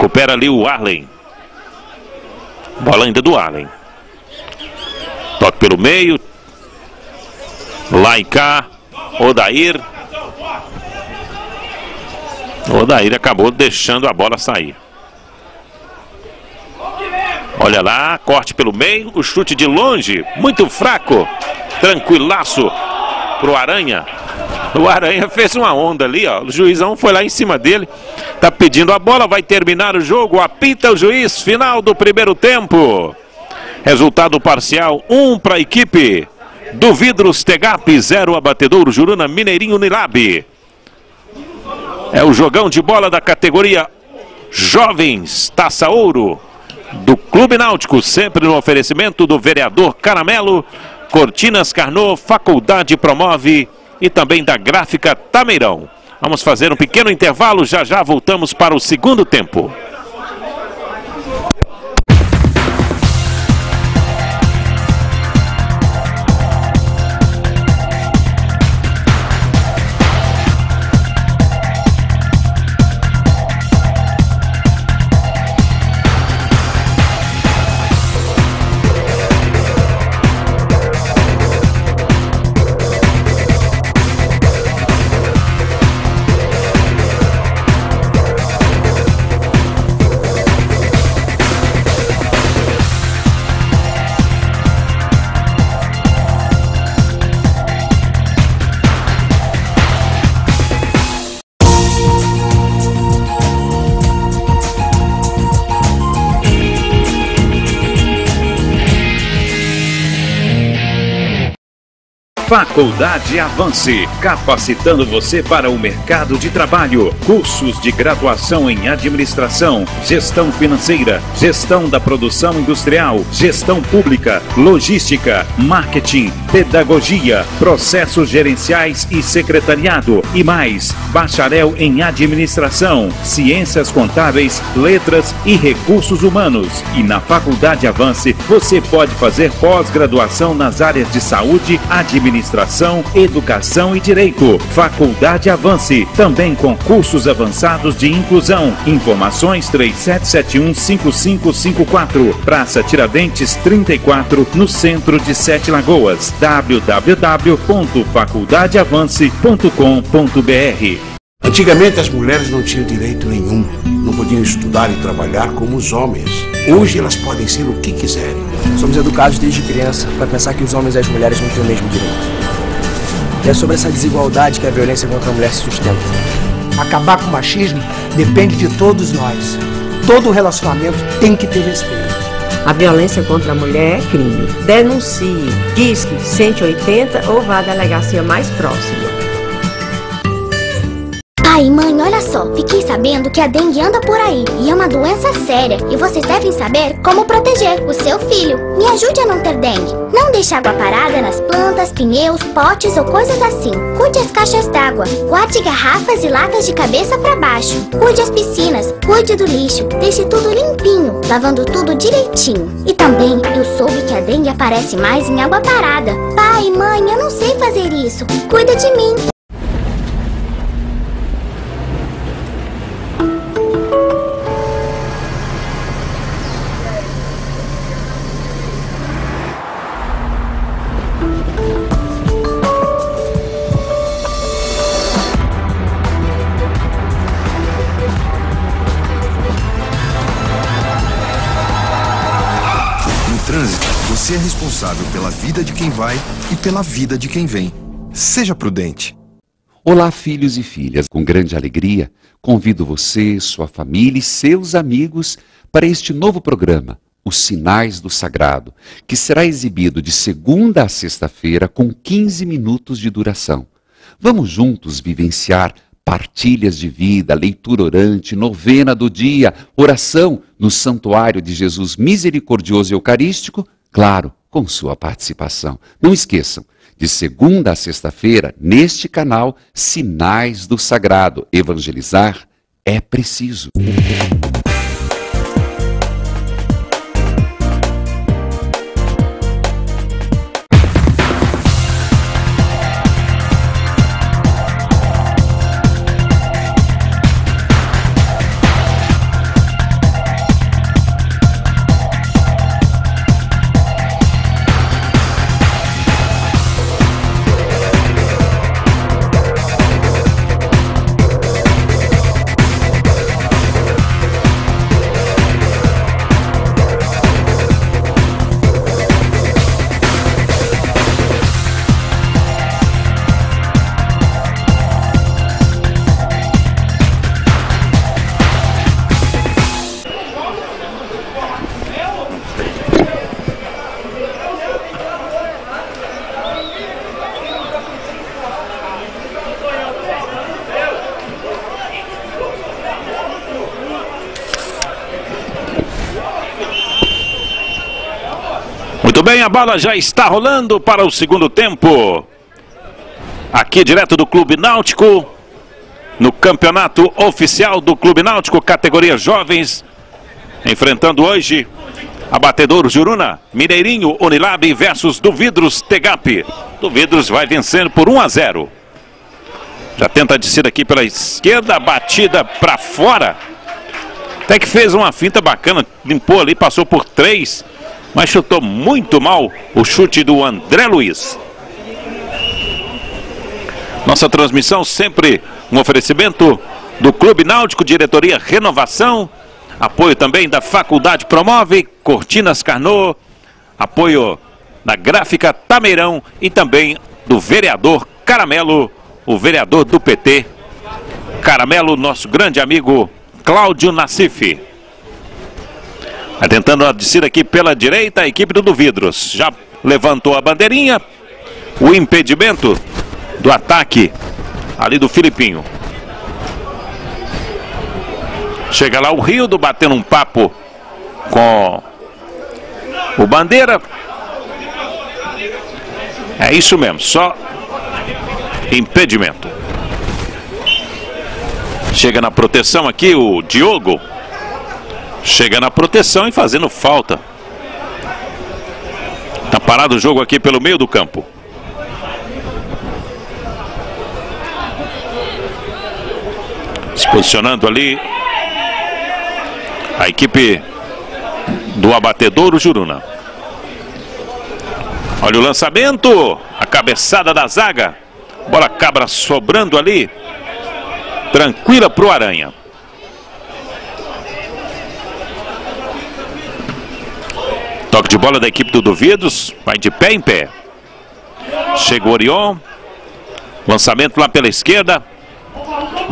Recupera ali o Arlen. Bola ainda do Arlen. Toque pelo meio. Lá e cá. Odair. Odair acabou deixando a bola sair. Olha lá, corte pelo meio, o chute de longe, muito fraco. Tranquilaço pro Aranha. O Aranha fez uma onda ali, ó. O juizão foi lá em cima dele. Tá pedindo a bola, vai terminar o jogo. Apita o juiz, final do primeiro tempo. Resultado parcial: 1 um para a equipe do Vidros Tegap, 0 abatedouro Juruna Mineirinho Nilab. É o jogão de bola da categoria Jovens Taça Ouro do Clube Náutico, sempre no oferecimento do vereador Caramelo, Cortinas Carnot, Faculdade Promove e também da Gráfica Tameirão. Vamos fazer um pequeno intervalo, já já voltamos para o segundo tempo. Faculdade Avance, capacitando você para o mercado de trabalho. Cursos de graduação em administração, gestão financeira, gestão da produção industrial, gestão pública, logística, marketing, pedagogia, processos gerenciais e secretariado e mais. Bacharel em administração, ciências contábeis, letras e recursos humanos. E na Faculdade Avance você pode fazer pós-graduação nas áreas de saúde, administração Administração, Educação e Direito. Faculdade Avance, também com cursos avançados de inclusão. Informações 37715554. Praça Tiradentes 34, no centro de Sete Lagoas. www.faculdadeavance.com.br Antigamente as mulheres não tinham direito nenhum, não podiam estudar e trabalhar como os homens. Hoje elas podem ser o que quiserem. Somos educados desde criança para pensar que os homens e as mulheres não têm o mesmo direito. E é sobre essa desigualdade que a violência contra a mulher se sustenta. Acabar com o machismo depende de todos nós. Todo relacionamento tem que ter respeito. A violência contra a mulher é crime. Denuncie. Disque 180 ou vá à delegacia mais próxima. Pai, mãe, olha só. Fiquei sabendo que a dengue anda por aí e é uma doença séria. E vocês devem saber como proteger o seu filho. Me ajude a não ter dengue. Não deixe água parada nas plantas, pneus, potes ou coisas assim. Cuide as caixas d'água. Guarde garrafas e latas de cabeça para baixo. Cuide as piscinas. Cuide do lixo. Deixe tudo limpinho, lavando tudo direitinho. E também eu soube que a dengue aparece mais em água parada. Pai, mãe, eu não sei fazer isso. Cuida de mim. Vida de quem vai e pela vida de quem vem. Seja prudente. Olá, filhos e filhas. Com grande alegria, convido você, sua família e seus amigos para este novo programa, Os Sinais do Sagrado, que será exibido de segunda a sexta-feira com 15 minutos de duração. Vamos juntos vivenciar partilhas de vida, leitura orante, novena do dia, oração no Santuário de Jesus Misericordioso e Eucarístico, claro, com sua participação. Não esqueçam, de segunda a sexta-feira, neste canal, Sinais do Sagrado. Evangelizar é preciso. Bola já está rolando para o segundo tempo. Aqui direto do Clube Náutico, no campeonato oficial do Clube Náutico, categoria jovens, enfrentando hoje a Batedouro Juruna, Mineirinho Unilab versus Duvidros Tegap. Duvidros vai vencendo por 1 a 0. Já tenta a descida aqui pela esquerda, batida para fora. Até que fez uma finta bacana, limpou ali, passou por três mas chutou muito mal o chute do André Luiz. Nossa transmissão sempre um oferecimento do Clube Náutico, diretoria Renovação, apoio também da Faculdade Promove, Cortinas Carnot, apoio da Gráfica Tameirão e também do vereador Caramelo, o vereador do PT. Caramelo, nosso grande amigo Cláudio Nassif. Tentando a descida aqui pela direita, a equipe do Vidros. Já levantou a bandeirinha. O impedimento do ataque ali do Filipinho. Chega lá o Rildo batendo um papo com o Bandeira. É isso mesmo, só impedimento. Chega na proteção aqui o Diogo. Chega na proteção e fazendo falta. Tá parado o jogo aqui pelo meio do campo. Se posicionando ali. A equipe do abatedouro Juruna. Olha o lançamento. A cabeçada da zaga. Bola cabra sobrando ali. Tranquila para o Aranha. Toque de bola da equipe do Duvidos. Vai de pé em pé. Chega o Orion. Lançamento lá pela esquerda.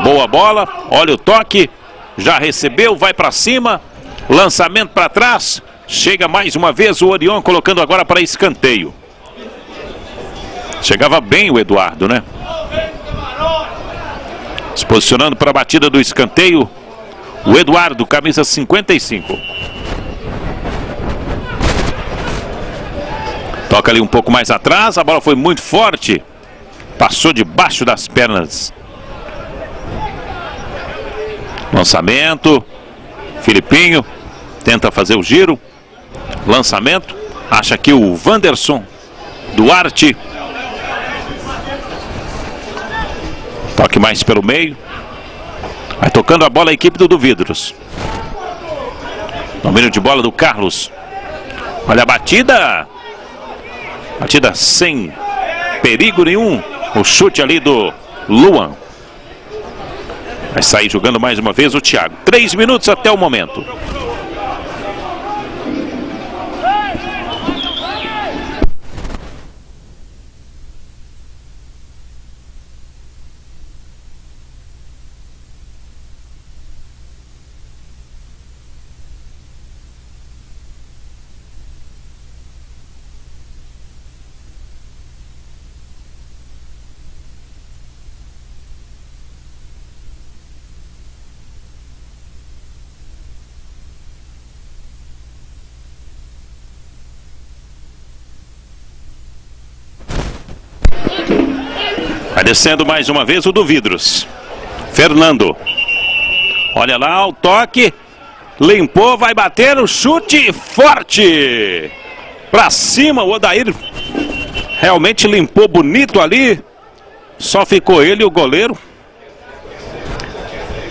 Boa bola. Olha o toque. Já recebeu, vai para cima. Lançamento para trás. Chega mais uma vez o Orion colocando agora para escanteio. Chegava bem o Eduardo, né? Se posicionando para a batida do escanteio. O Eduardo, camisa 55. Toca ali um pouco mais atrás, a bola foi muito forte. Passou debaixo das pernas. Lançamento. Filipinho tenta fazer o giro. Lançamento. Acha que o Wanderson Duarte. Toque mais pelo meio. Vai tocando a bola a equipe do Duvidros. Domínio de bola do Carlos. Olha a batida. Batida sem perigo nenhum. O chute ali do Luan. Vai sair jogando mais uma vez o Thiago. Três minutos até o momento. Descendo mais uma vez o do Vidros. Fernando. Olha lá o toque. Limpou, vai bater o chute forte. Pra cima, o Odair realmente limpou bonito ali. Só ficou ele e o goleiro.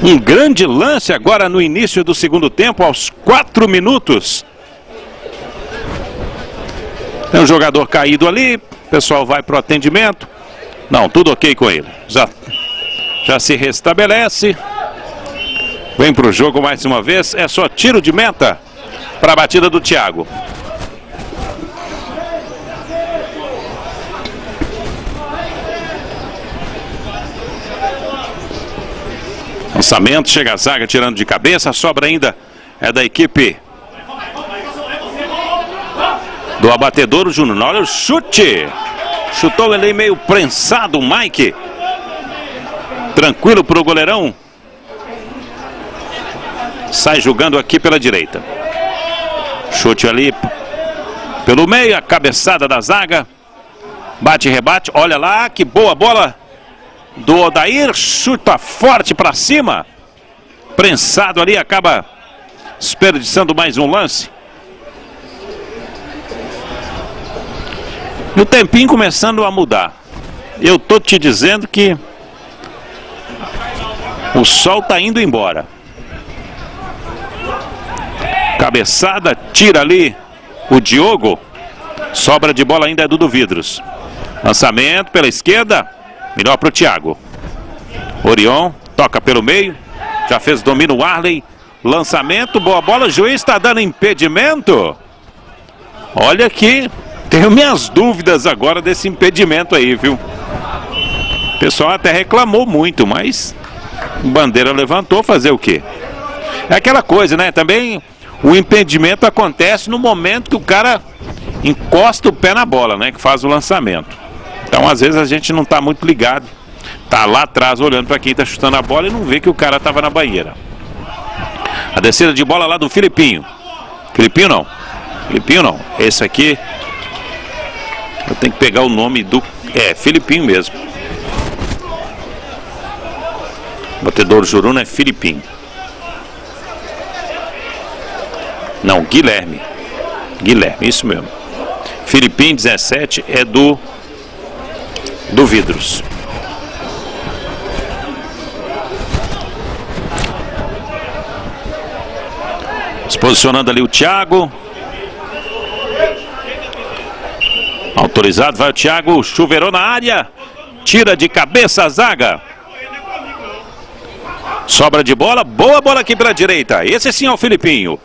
Um grande lance agora no início do segundo tempo, aos quatro minutos. Tem um jogador caído ali, o pessoal vai para o atendimento. Não, tudo ok com ele. Já, já se restabelece. Vem para o jogo mais uma vez. É só tiro de meta para a batida do Thiago. Lançamento, chega a zaga tirando de cabeça, sobra ainda é da equipe do abatedouro Júnior. Olha o chute. Chutou ele meio prensado, Mike. Tranquilo para o goleirão. Sai jogando aqui pela direita. Chute ali pelo meio, a cabeçada da zaga. Bate rebate. Olha lá, que boa bola do Odair. Chuta forte para cima. Prensado ali, acaba desperdiçando mais um lance. E o tempinho começando a mudar. Eu tô te dizendo que o sol tá indo embora. Cabeçada, tira ali o Diogo. Sobra de bola ainda é do Vidros. Lançamento pela esquerda. Melhor para o Thiago. Orion toca pelo meio. Já fez domínio o Arley. Lançamento, boa bola. Juiz está dando impedimento. Olha aqui. Tenho minhas dúvidas agora desse impedimento aí, viu? O pessoal até reclamou muito, mas Bandeira levantou, fazer o quê? É aquela coisa, né? Também o impedimento acontece no momento que o cara encosta o pé na bola, né? Que faz o lançamento. Então, às vezes, a gente não está muito ligado. Tá lá atrás olhando para quem está chutando a bola e não vê que o cara estava na banheira. A descida de bola lá do Filipinho. Filipinho não. Filipinho não. Esse aqui. Eu tenho que pegar o nome do. É, Filipinho mesmo. Batedor Juruna é Filipinho. Não, Guilherme. Guilherme, isso mesmo. Filipinho 17 é do do Vidros. Se posicionando ali o Thiago. Autorizado, vai o Thiago, chuveirou na área. Tira de cabeça a zaga. Sobra de bola, boa bola aqui pela direita. Esse sim é o Filipinho.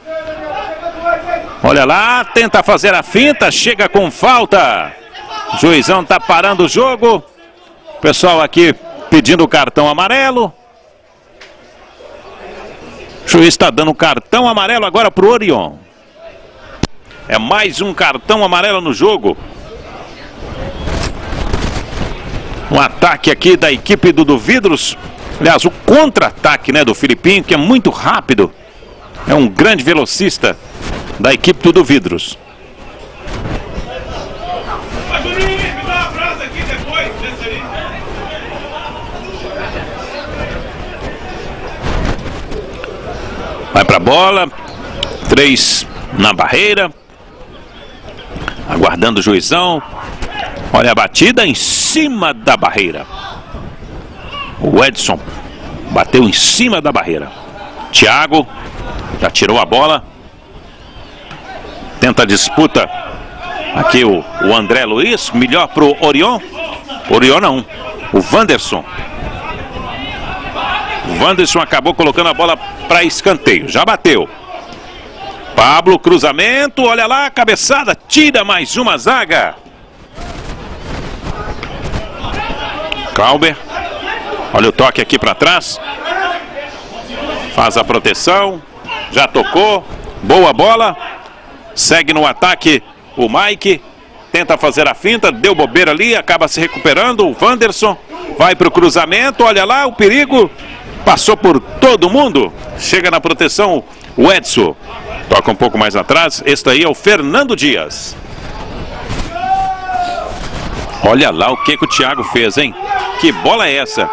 Olha lá, tenta fazer a finta, chega com falta. Juizão tá parando o jogo. Pessoal aqui pedindo o cartão amarelo. Juiz está dando cartão amarelo agora para o Orion. É mais um cartão amarelo no jogo. Um ataque aqui da equipe do, do Vidros. Aliás, o contra-ataque né, do Filipinho, que é muito rápido. É um grande velocista da equipe do Vidros. Vai para a bola. Três na barreira. Aguardando o juizão. Olha a batida em cima da barreira. O Edson bateu em cima da barreira. Thiago já tirou a bola. Tenta a disputa. Aqui o, o André Luiz. Melhor pro Orion. Orion não. O Wanderson. O Wanderson acabou colocando a bola para escanteio. Já bateu. Pablo, cruzamento. Olha lá, cabeçada. Tira mais uma zaga. Calber. Olha o toque aqui para trás. Faz a proteção. Já tocou. Boa bola. Segue no ataque o Mike. Tenta fazer a finta. Deu bobeira ali. Acaba se recuperando. O Wanderson. Vai para o cruzamento. Olha lá o perigo. Passou por todo mundo. Chega na proteção o Edson. Toca um pouco mais atrás. Este aí é o Fernando Dias. Olha lá o que, que o Thiago fez, hein? Que bola é essa?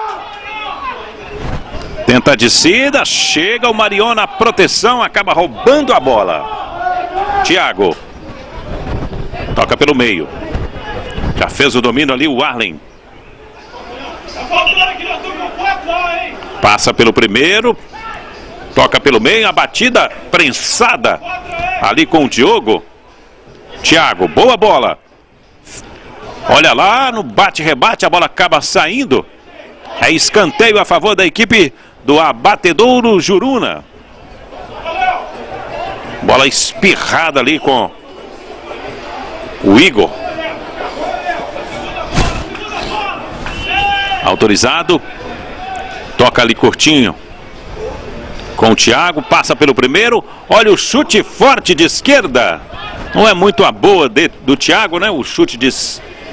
Tenta a descida, chega o Marion na proteção, acaba roubando a bola. Thiago. Toca pelo meio. Já fez o domínio ali o Arlen. Passa pelo primeiro. Toca pelo meio, a batida prensada ali com o Diogo. Thiago, boa bola. Olha lá, no bate-rebate, a bola acaba saindo. É escanteio a favor da equipe do Abatedouro Juruna. Bola espirrada ali com o Igor. Autorizado. Toca ali curtinho. Com o Thiago, passa pelo primeiro. Olha o chute forte de esquerda. Não é muito a boa de, do Thiago, né? O chute de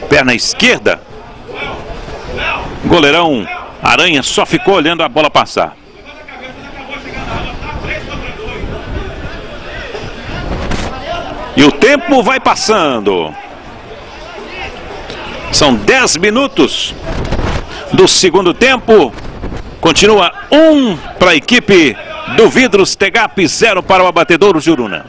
perna esquerda. Goleirão Aranha só ficou olhando a bola passar. E o tempo vai passando. São 10 minutos do segundo tempo. Continua um para a equipe do Vidros Tegap, zero para o abatedouro Juruna.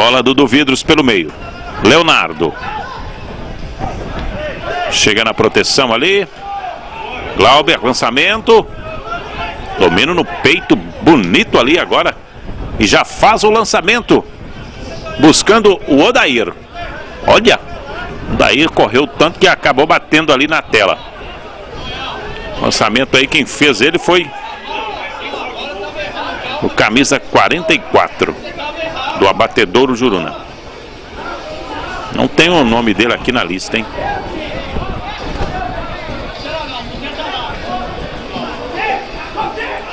Bola do, Vidros pelo meio. Leonardo. Chega na proteção ali. Glauber, lançamento. Domínio no peito, bonito ali agora. E já faz o lançamento. Buscando o Odair. Olha, Odair correu tanto que acabou batendo ali na tela. Lançamento aí, quem fez ele foi o camisa 44 do Abatedouro Juruna. Não tem o nome dele aqui na lista, hein?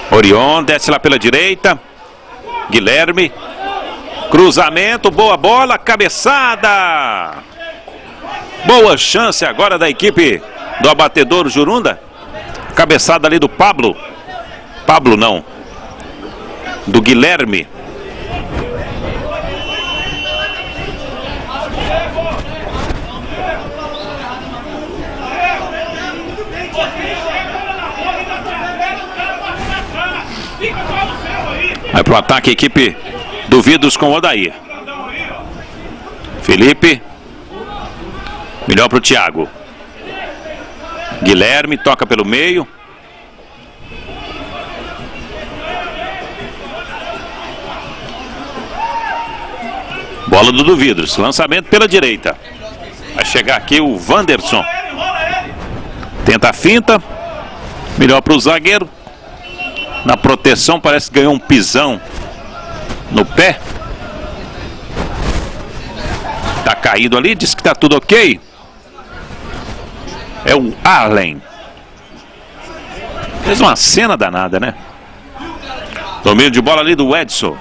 Orion desce lá pela direita. Guilherme. Cruzamento, boa bola, cabeçada. Boa chance agora da equipe do abatedor Jurunda. Cabeçada ali do Pablo. Pablo não. Do Guilherme. Vai pro ataque equipe do Vidros com o Odair. Felipe. Melhor pro Thiago. Guilherme toca pelo meio. Bola do Vidros. Lançamento pela direita. Vai chegar aqui o Wanderson. Tenta a finta. Melhor para o zagueiro. Na proteção parece que ganhou um pisão no pé. Tá caído ali, diz que tá tudo ok. É o Arlen. Fez uma cena danada, né? Domínio de bola ali do Edson.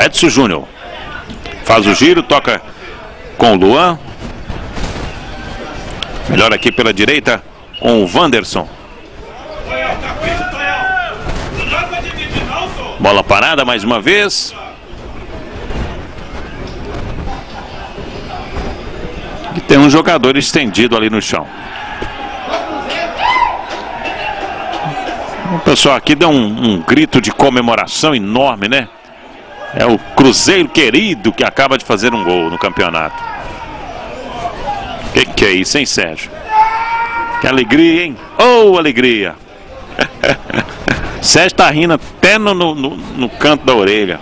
Edson Júnior. Faz o giro, toca com o Luan. Melhor aqui pela direita com o Wanderson. Bola parada mais uma vez. E tem um jogador estendido ali no chão. O pessoal aqui deu um, um grito de comemoração enorme, né? É o Cruzeiro querido que acaba de fazer um gol no campeonato. Que que é isso, hein, Sérgio? Que alegria, hein? Oh, alegria! Sérgio tá rindo até no, no, no canto da orelha.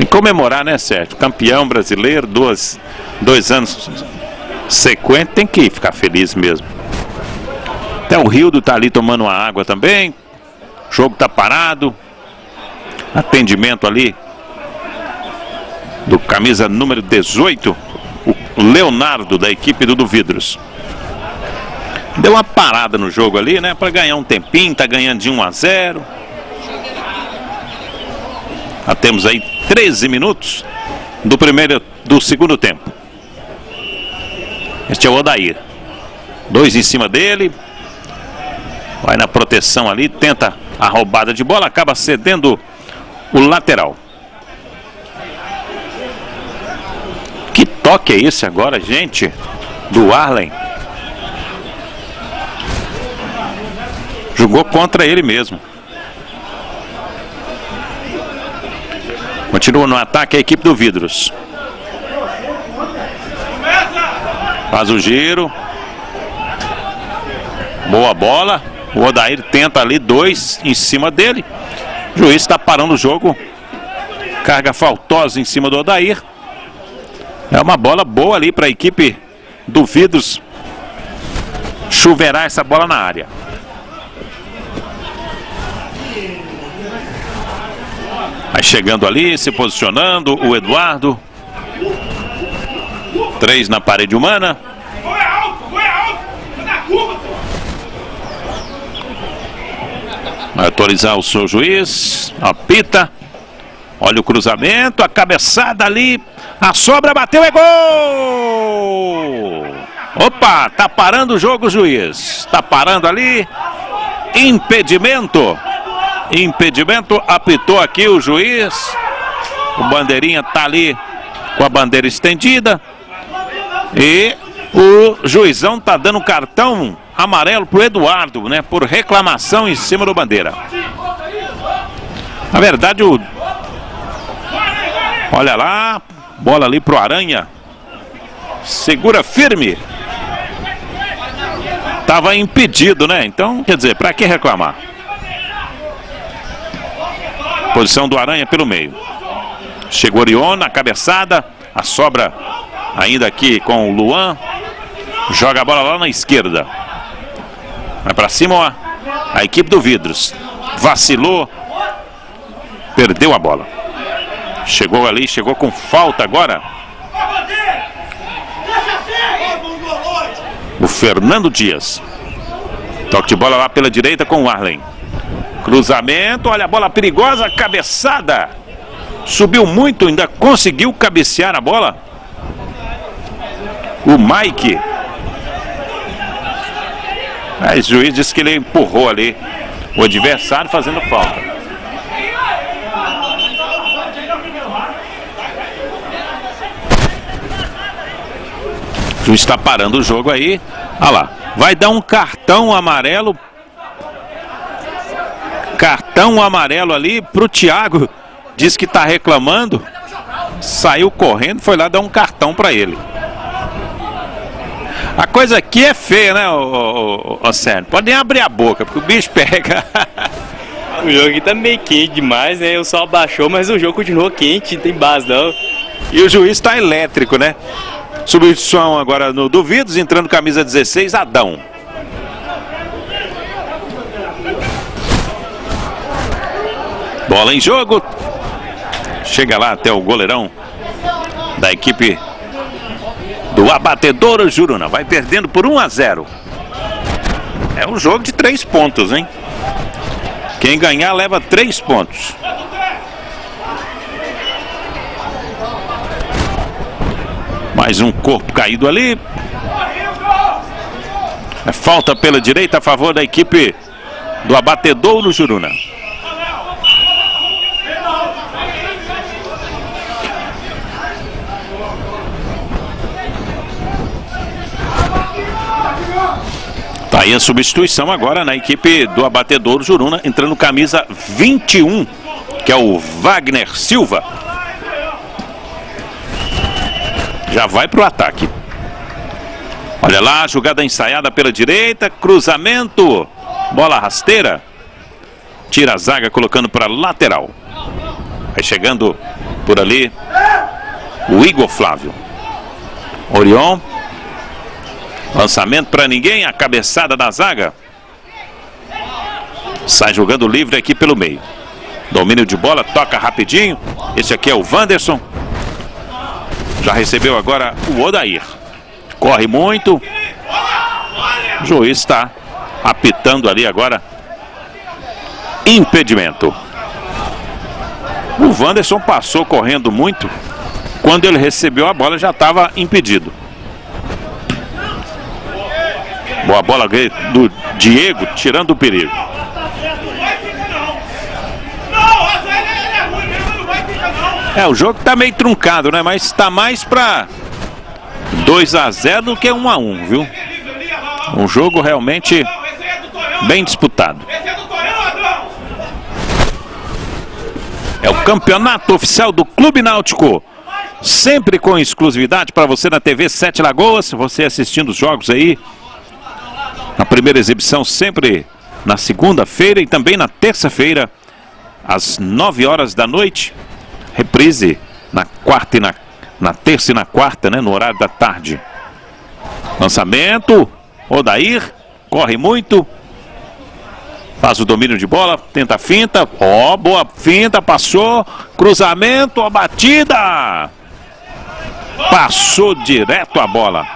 Em comemorar, né, Sérgio? Campeão brasileiro, dois, dois anos sequentes, tem que ficar feliz mesmo. Até o Rildo tá ali tomando uma água também. O jogo tá parado. Atendimento ali do camisa número 18, o Leonardo da equipe do Vidros. Deu uma parada no jogo ali, né? Para ganhar um tempinho, tá ganhando de 1 a 0. Já temos aí 13 minutos do primeiro do segundo tempo. Este é o Odair. Dois em cima dele. Vai na proteção ali, tenta a roubada de bola, acaba cedendo o lateral. Que toque é esse agora, gente? Do Arlen. Jogou contra ele mesmo. Continua no ataque a equipe do Vidros. Faz o giro. Boa bola. O Odair tenta ali dois em cima dele. O juiz está parando o jogo. Carga faltosa em cima do Odair. É uma bola boa ali para a equipe do Vidros chuverar essa bola na área. Vai chegando ali, se posicionando o Eduardo. Três na parede humana. Vai autorizar o seu juiz. Apita. Olha o cruzamento, a cabeçada ali. A sobra bateu, é gol! Opa, tá parando o jogo, juiz. Tá parando ali. Impedimento. Impedimento, apitou aqui o juiz. O bandeirinha tá ali com a bandeira estendida. E o juizão tá dando cartão amarelo pro Eduardo, né? Por reclamação em cima do bandeira. Na verdade, o. Olha lá, bola ali pro Aranha. Segura firme. Tava impedido, né? Então, quer dizer, para que reclamar? Posição do Aranha pelo meio. Chegou Orion na cabeçada. A sobra ainda aqui com o Luan. Joga a bola lá na esquerda. Vai para cima ó, a equipe do Vidros. Vacilou. Perdeu a bola. Chegou ali, chegou com falta agora. O Fernando Dias. Toque de bola lá pela direita com o Arlen. Cruzamento, olha a bola perigosa, cabeçada. Subiu muito, ainda conseguiu cabecear a bola. O Mike. Mas o juiz disse que ele empurrou ali o adversário fazendo falta. O juiz está parando o jogo aí. Olha lá. Vai dar um cartão amarelo. Cartão amarelo ali pro Thiago. Diz que está reclamando. Saiu correndo, foi lá dar um cartão para ele. A coisa aqui é feia, né, ô, ô, ô, Sérgio? Pode nem abrir a boca, porque o bicho pega. o jogo aqui tá meio quente demais, né? O sol baixou, mas o jogo continuou quente, não tem base não. E o juiz tá elétrico, né? Substituição agora no Duvidos, entrando camisa 16, Adão. Bola em jogo. Chega lá até o goleirão da equipe do Abatedouro Juruna. Vai perdendo por 1 a 0. É um jogo de três pontos, hein? Quem ganhar leva três pontos. Mais um corpo caído ali. É falta pela direita a favor da equipe do Abatedouro Juruna. Tá aí a substituição agora na equipe do Abatedouro Juruna, entrando camisa 21, que é o Wagner Silva. Já vai para o ataque. Olha lá, jogada ensaiada pela direita, cruzamento, bola rasteira. Tira a zaga colocando para lateral. Vai chegando por ali o Igor Flávio. Orion. Lançamento para ninguém, a cabeçada da zaga. Sai jogando livre aqui pelo meio. Domínio de bola, toca rapidinho. Esse aqui é o Wanderson. Já recebeu agora o Odair. Corre muito. O juiz está apitando ali agora. Impedimento. O Wanderson passou correndo muito. Quando ele recebeu a bola já estava impedido. Boa bola do Diego, tirando o perigo. É, o jogo tá meio truncado, né? Mas tá mais pra 2 a 0 do que 1 a 1, viu? Um jogo realmente bem disputado. É o campeonato oficial do Clube Náutico. Sempre com exclusividade para você na TV Sete Lagoas. Você assistindo os jogos aí. Na primeira exibição, sempre na segunda-feira e também na terça-feira, às 9 horas da noite. Reprise na quarta e na, na terça e na quarta, né? No horário da tarde. Lançamento. Odair. Corre muito. Faz o domínio de bola, tenta a finta. Ó, oh, boa finta, passou. Cruzamento, a batida. Passou direto a bola.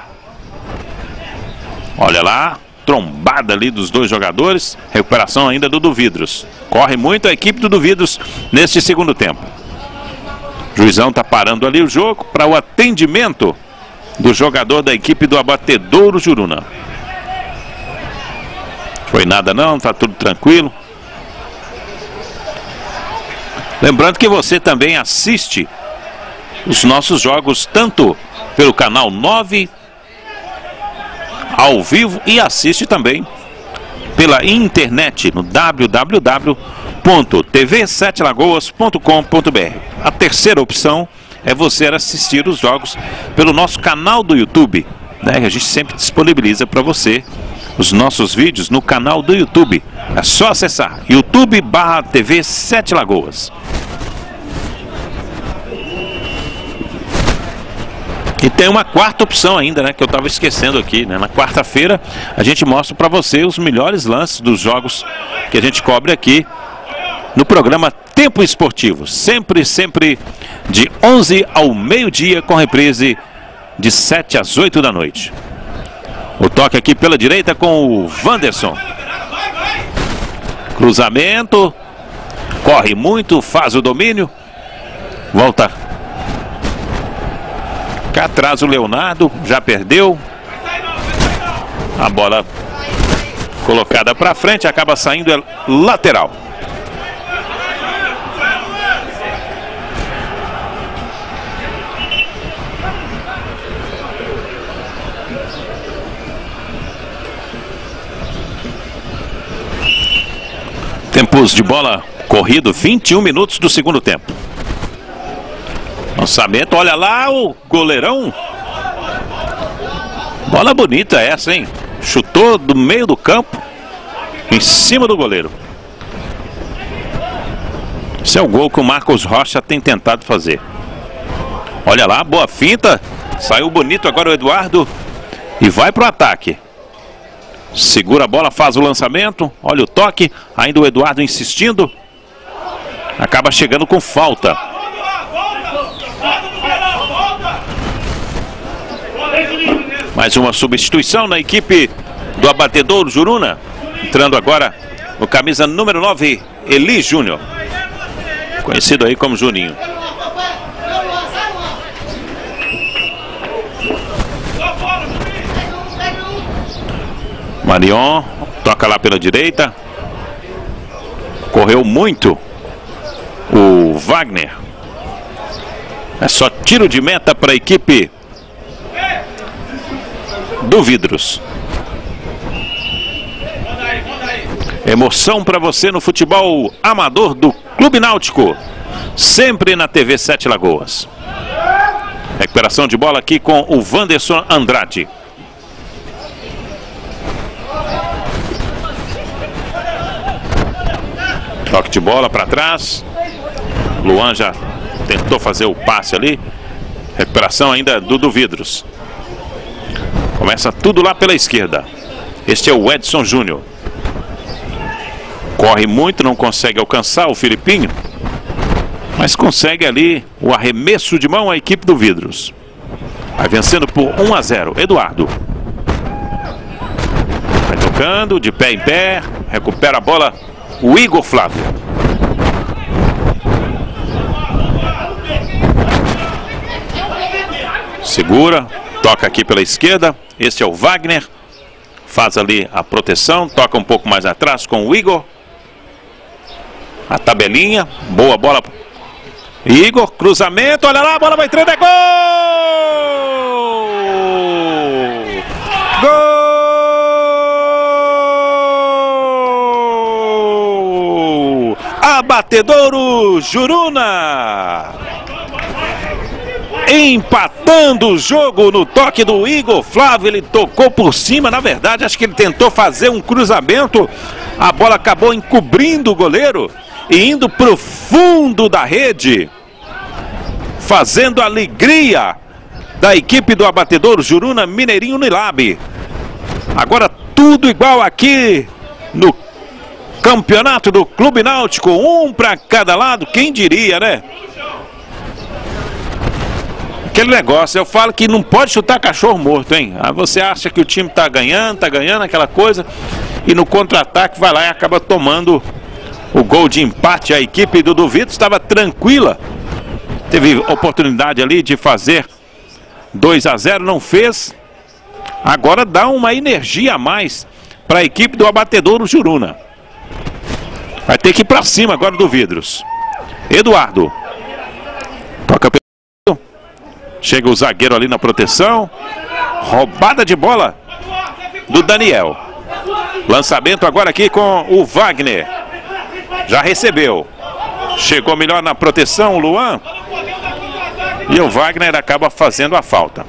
Olha lá, trombada ali dos dois jogadores. Recuperação ainda do Duvidros. Corre muito a equipe do Duvidros neste segundo tempo. Juizão está parando ali o jogo para o atendimento do jogador da equipe do Abatedouro Juruna. Foi nada não, tá tudo tranquilo. Lembrando que você também assiste os nossos jogos tanto pelo canal 9 ao vivo e assiste também pela internet no www.tv7lagoas.com.br. A terceira opção é você assistir os jogos pelo nosso canal do YouTube, né, a gente sempre disponibiliza para você os nossos vídeos no canal do YouTube. É só acessar YouTube barra TV Sete Lagoas. E tem uma quarta opção ainda, né, que eu estava esquecendo aqui, né? Na quarta-feira a gente mostra para você os melhores lances dos jogos que a gente cobre aqui no programa Tempo Esportivo, sempre sempre de 11 ao meio-dia com reprise de 7 às 8 da noite. O toque aqui pela direita com o Wanderson. Cruzamento. Corre muito, faz o domínio. Volta. Cá atrás o Leonardo, já perdeu. A bola colocada para frente, acaba saindo é lateral. Tempos de bola corrido, 21 minutos do segundo tempo. Lançamento, olha lá o goleirão. Bola bonita essa, hein? Chutou do meio do campo, em cima do goleiro. Esse é o gol que o Marcos Rocha tem tentado fazer. Olha lá, boa finta. Saiu bonito agora o Eduardo. E vai para o ataque. Segura a bola, faz o lançamento. Olha o toque. Ainda o Eduardo insistindo. Acaba chegando com falta. Mais uma substituição na equipe do abatedor Juruna. Entrando agora o camisa número 9, Eli Júnior. Conhecido aí como Juninho. Marion toca lá pela direita. Correu muito o Wagner. É só tiro de meta para a equipe do Vidros. Emoção para você no futebol amador do Clube Náutico. Sempre na TV Sete Lagoas. Recuperação de bola aqui com o Wanderson Andrade. Toque de bola para trás. Luan já tentou fazer o passe ali. Recuperação ainda do, do Vidros. Começa tudo lá pela esquerda. Este é o Edson Júnior. Corre muito, não consegue alcançar o Filipinho. Mas consegue ali o arremesso de mão à equipe do Vidros. Vai vencendo por 1 a 0. Eduardo. Vai tocando, de pé em pé. Recupera a bola o Igor Flávio. Segura, toca aqui pela esquerda. Este é o Wagner. Faz ali a proteção, toca um pouco mais atrás com o Igor. A tabelinha, boa bola. Igor, cruzamento, olha lá, a bola vai entrando, é gol! Gol! Abatedouro Juruna! Empatando o jogo no toque do Igor Flávio, ele tocou por cima, na verdade, acho que ele tentou fazer um cruzamento, a bola acabou encobrindo o goleiro e indo para o fundo da rede, fazendo alegria da equipe do abatedor Juruna Mineirinho Nilab. Agora tudo igual aqui no campeonato do Clube Náutico, um para cada lado, quem diria, né? Aquele negócio, eu falo que não pode chutar cachorro morto, hein? Aí você acha que o time tá ganhando, tá ganhando aquela coisa, e no contra-ataque vai lá e acaba tomando o gol de empate. A equipe do Duvido estava tranquila, teve oportunidade ali de fazer 2 a 0, não fez. Agora dá uma energia a mais para a equipe do Abatedouro Juruna. Vai ter que ir para cima agora do Vidros. Eduardo. Toca Chega o zagueiro ali na proteção. Roubada de bola do Daniel. Lançamento agora aqui com o Wagner. Já recebeu. Chegou melhor na proteção o Luan. E o Wagner acaba fazendo a falta.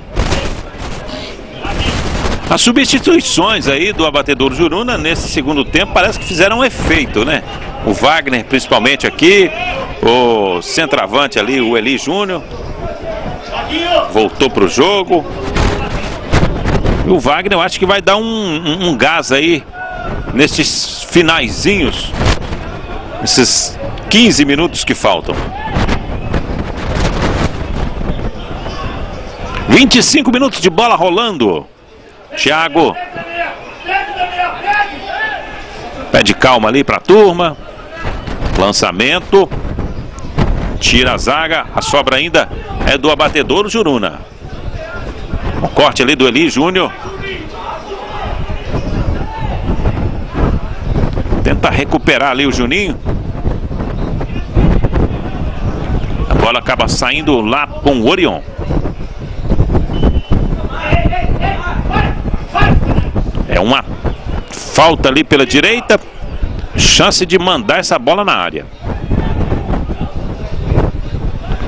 As substituições aí do abatedor Juruna nesse segundo tempo parece que fizeram um efeito, né? O Wagner principalmente aqui, o centroavante ali, o Eli Júnior, Voltou para o jogo. E o Wagner eu acho que vai dar um, um, um gás aí nesses finaizinhos. Esses 15 minutos que faltam. 25 minutos de bola rolando. Thiago. Pede calma ali para a turma. Lançamento. Tira a zaga. A sobra ainda é do abatedor Juruna. O corte ali do Eli Júnior. Tenta recuperar ali o Juninho. A bola acaba saindo lá com o Orion. É uma falta ali pela direita. Chance de mandar essa bola na área.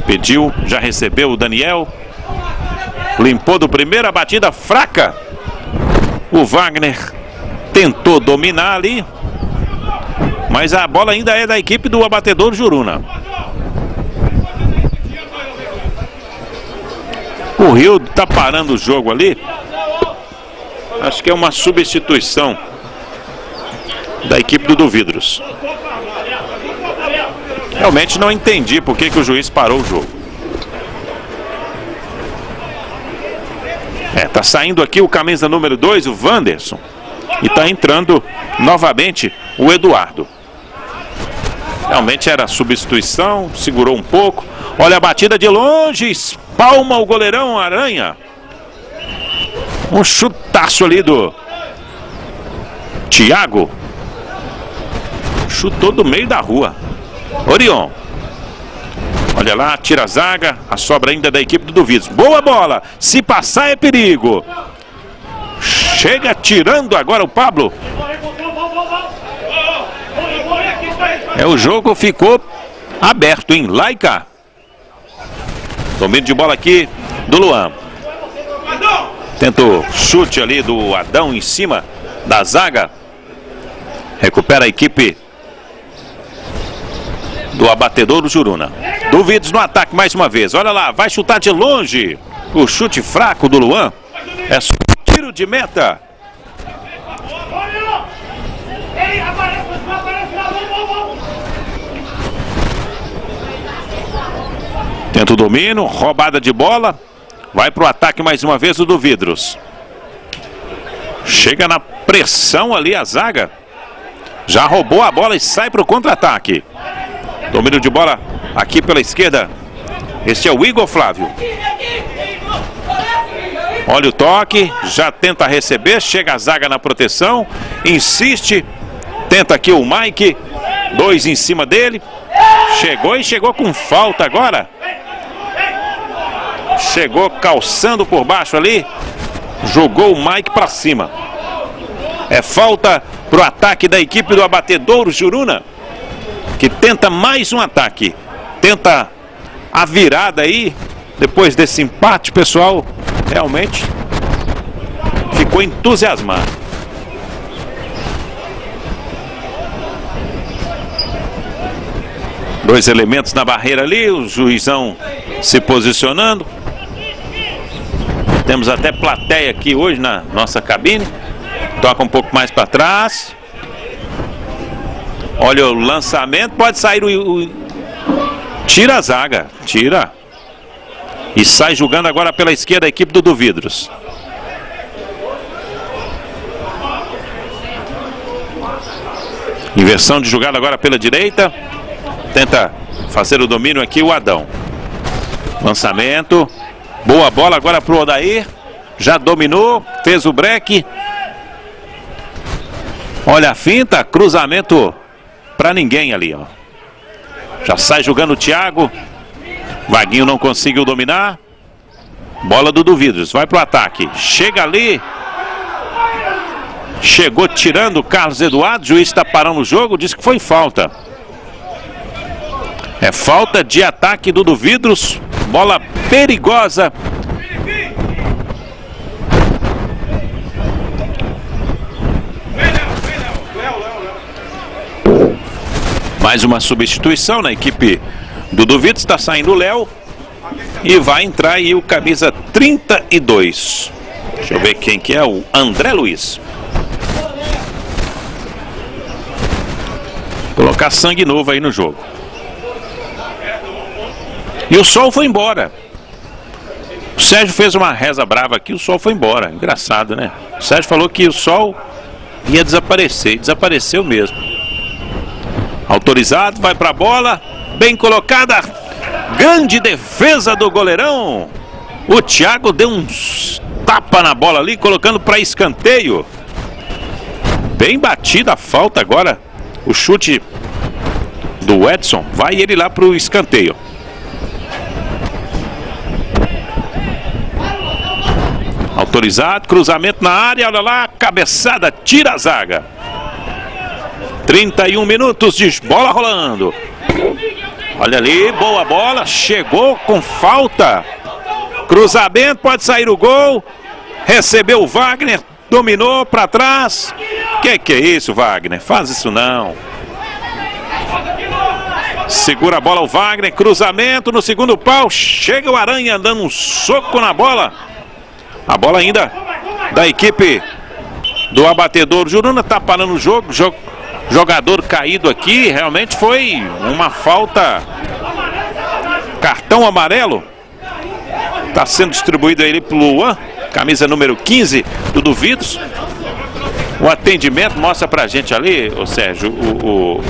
Pediu, já recebeu o Daniel. Limpou do primeiro, a batida fraca. O Wagner tentou dominar ali. Mas a bola ainda é da equipe do abatedor Juruna. O Rio tá parando o jogo ali. Acho que é uma substituição da equipe do Duvidros. Realmente não entendi por que, que o juiz parou o jogo. É, tá saindo aqui o camisa número 2, o Wanderson. E tá entrando novamente o Eduardo. Realmente era substituição, segurou um pouco. Olha a batida de longe, espalma o goleirão Aranha. Um chutaço ali do Thiago. Chutou do meio da rua. Orion. Olha lá, tira a zaga, a sobra ainda da equipe do Duvidos. Boa bola, se passar é perigo. Chega tirando agora o Pablo. É, o jogo ficou aberto, hein? Laica. Domínio de bola aqui do Luan. Tentou chute ali do Adão em cima da zaga. Recupera a equipe do abatedor do Juruna. Duvidos no ataque mais uma vez. Olha lá, vai chutar de longe. O chute fraco do Luan. É tiro de meta. Tenta o domínio, roubada de bola. Vai para o ataque mais uma vez o do Vidros. Chega na pressão ali a zaga. Já roubou a bola e sai para o contra-ataque. Domínio de bola aqui pela esquerda. Este é o Igor Flávio. Olha o toque, já tenta receber, chega a zaga na proteção, insiste, tenta aqui o Mike, dois em cima dele, chegou e chegou com falta agora. Chegou calçando por baixo ali, jogou o Mike para cima. É falta para o ataque da equipe do abatedouro Juruna, que tenta mais um ataque, tenta a virada aí, depois desse empate, pessoal realmente ficou entusiasmado. Dois elementos na barreira ali, o juizão se posicionando. Temos até plateia aqui hoje na nossa cabine. Toca um pouco mais para trás. Olha o lançamento, pode sair o, o... Tira a zaga, tira. E sai jogando agora pela esquerda a equipe do Duvidros. Inversão de jogada agora pela direita. Tenta fazer o domínio aqui o Adão. Lançamento. Boa bola agora para o Odair. Já dominou, fez o break. Olha a finta, cruzamento para ninguém ali, ó. Já sai jogando o Thiago. Vaguinho não conseguiu dominar. Bola do Duvidos, vai pro ataque. Chega ali. Chegou tirando o Carlos Eduardo. O juiz está parando o jogo. Diz que foi falta. É falta de ataque do Duvidros. Bola perigosa. Mais uma substituição na equipe do Duvidos. Está saindo o Léo. E vai entrar aí o camisa 32. Deixa eu ver quem que é. O André Luiz. Colocar sangue novo aí no jogo. E o sol foi embora. O Sérgio fez uma reza brava aqui, o sol foi embora. Engraçado, né? O Sérgio falou que o sol ia desaparecer. Desapareceu mesmo. Autorizado, vai para a bola. Bem colocada. Grande defesa do goleirão. O Thiago deu uns tapa na bola ali, colocando para escanteio. Bem batida a falta agora. O chute do Edson. Vai ele lá para o escanteio. Autorizado, cruzamento na área, olha lá, cabeçada, tira a zaga. 31 minutos de bola rolando. Olha ali, boa bola, chegou com falta. Cruzamento, pode sair o gol. Recebeu o Wagner, dominou para trás. Que que é isso, Wagner? Faz isso não. Segura a bola o Wagner, cruzamento no segundo pau. Chega o Aranha dando um soco na bola. A bola ainda da equipe do abatedor. Juruna tá parando o jogo, jogador caído aqui. Realmente foi uma falta. Cartão amarelo. Está sendo distribuído aí pro Luan. Camisa número 15 do Duvidos. O atendimento mostra pra gente ali, o Sérgio, o, o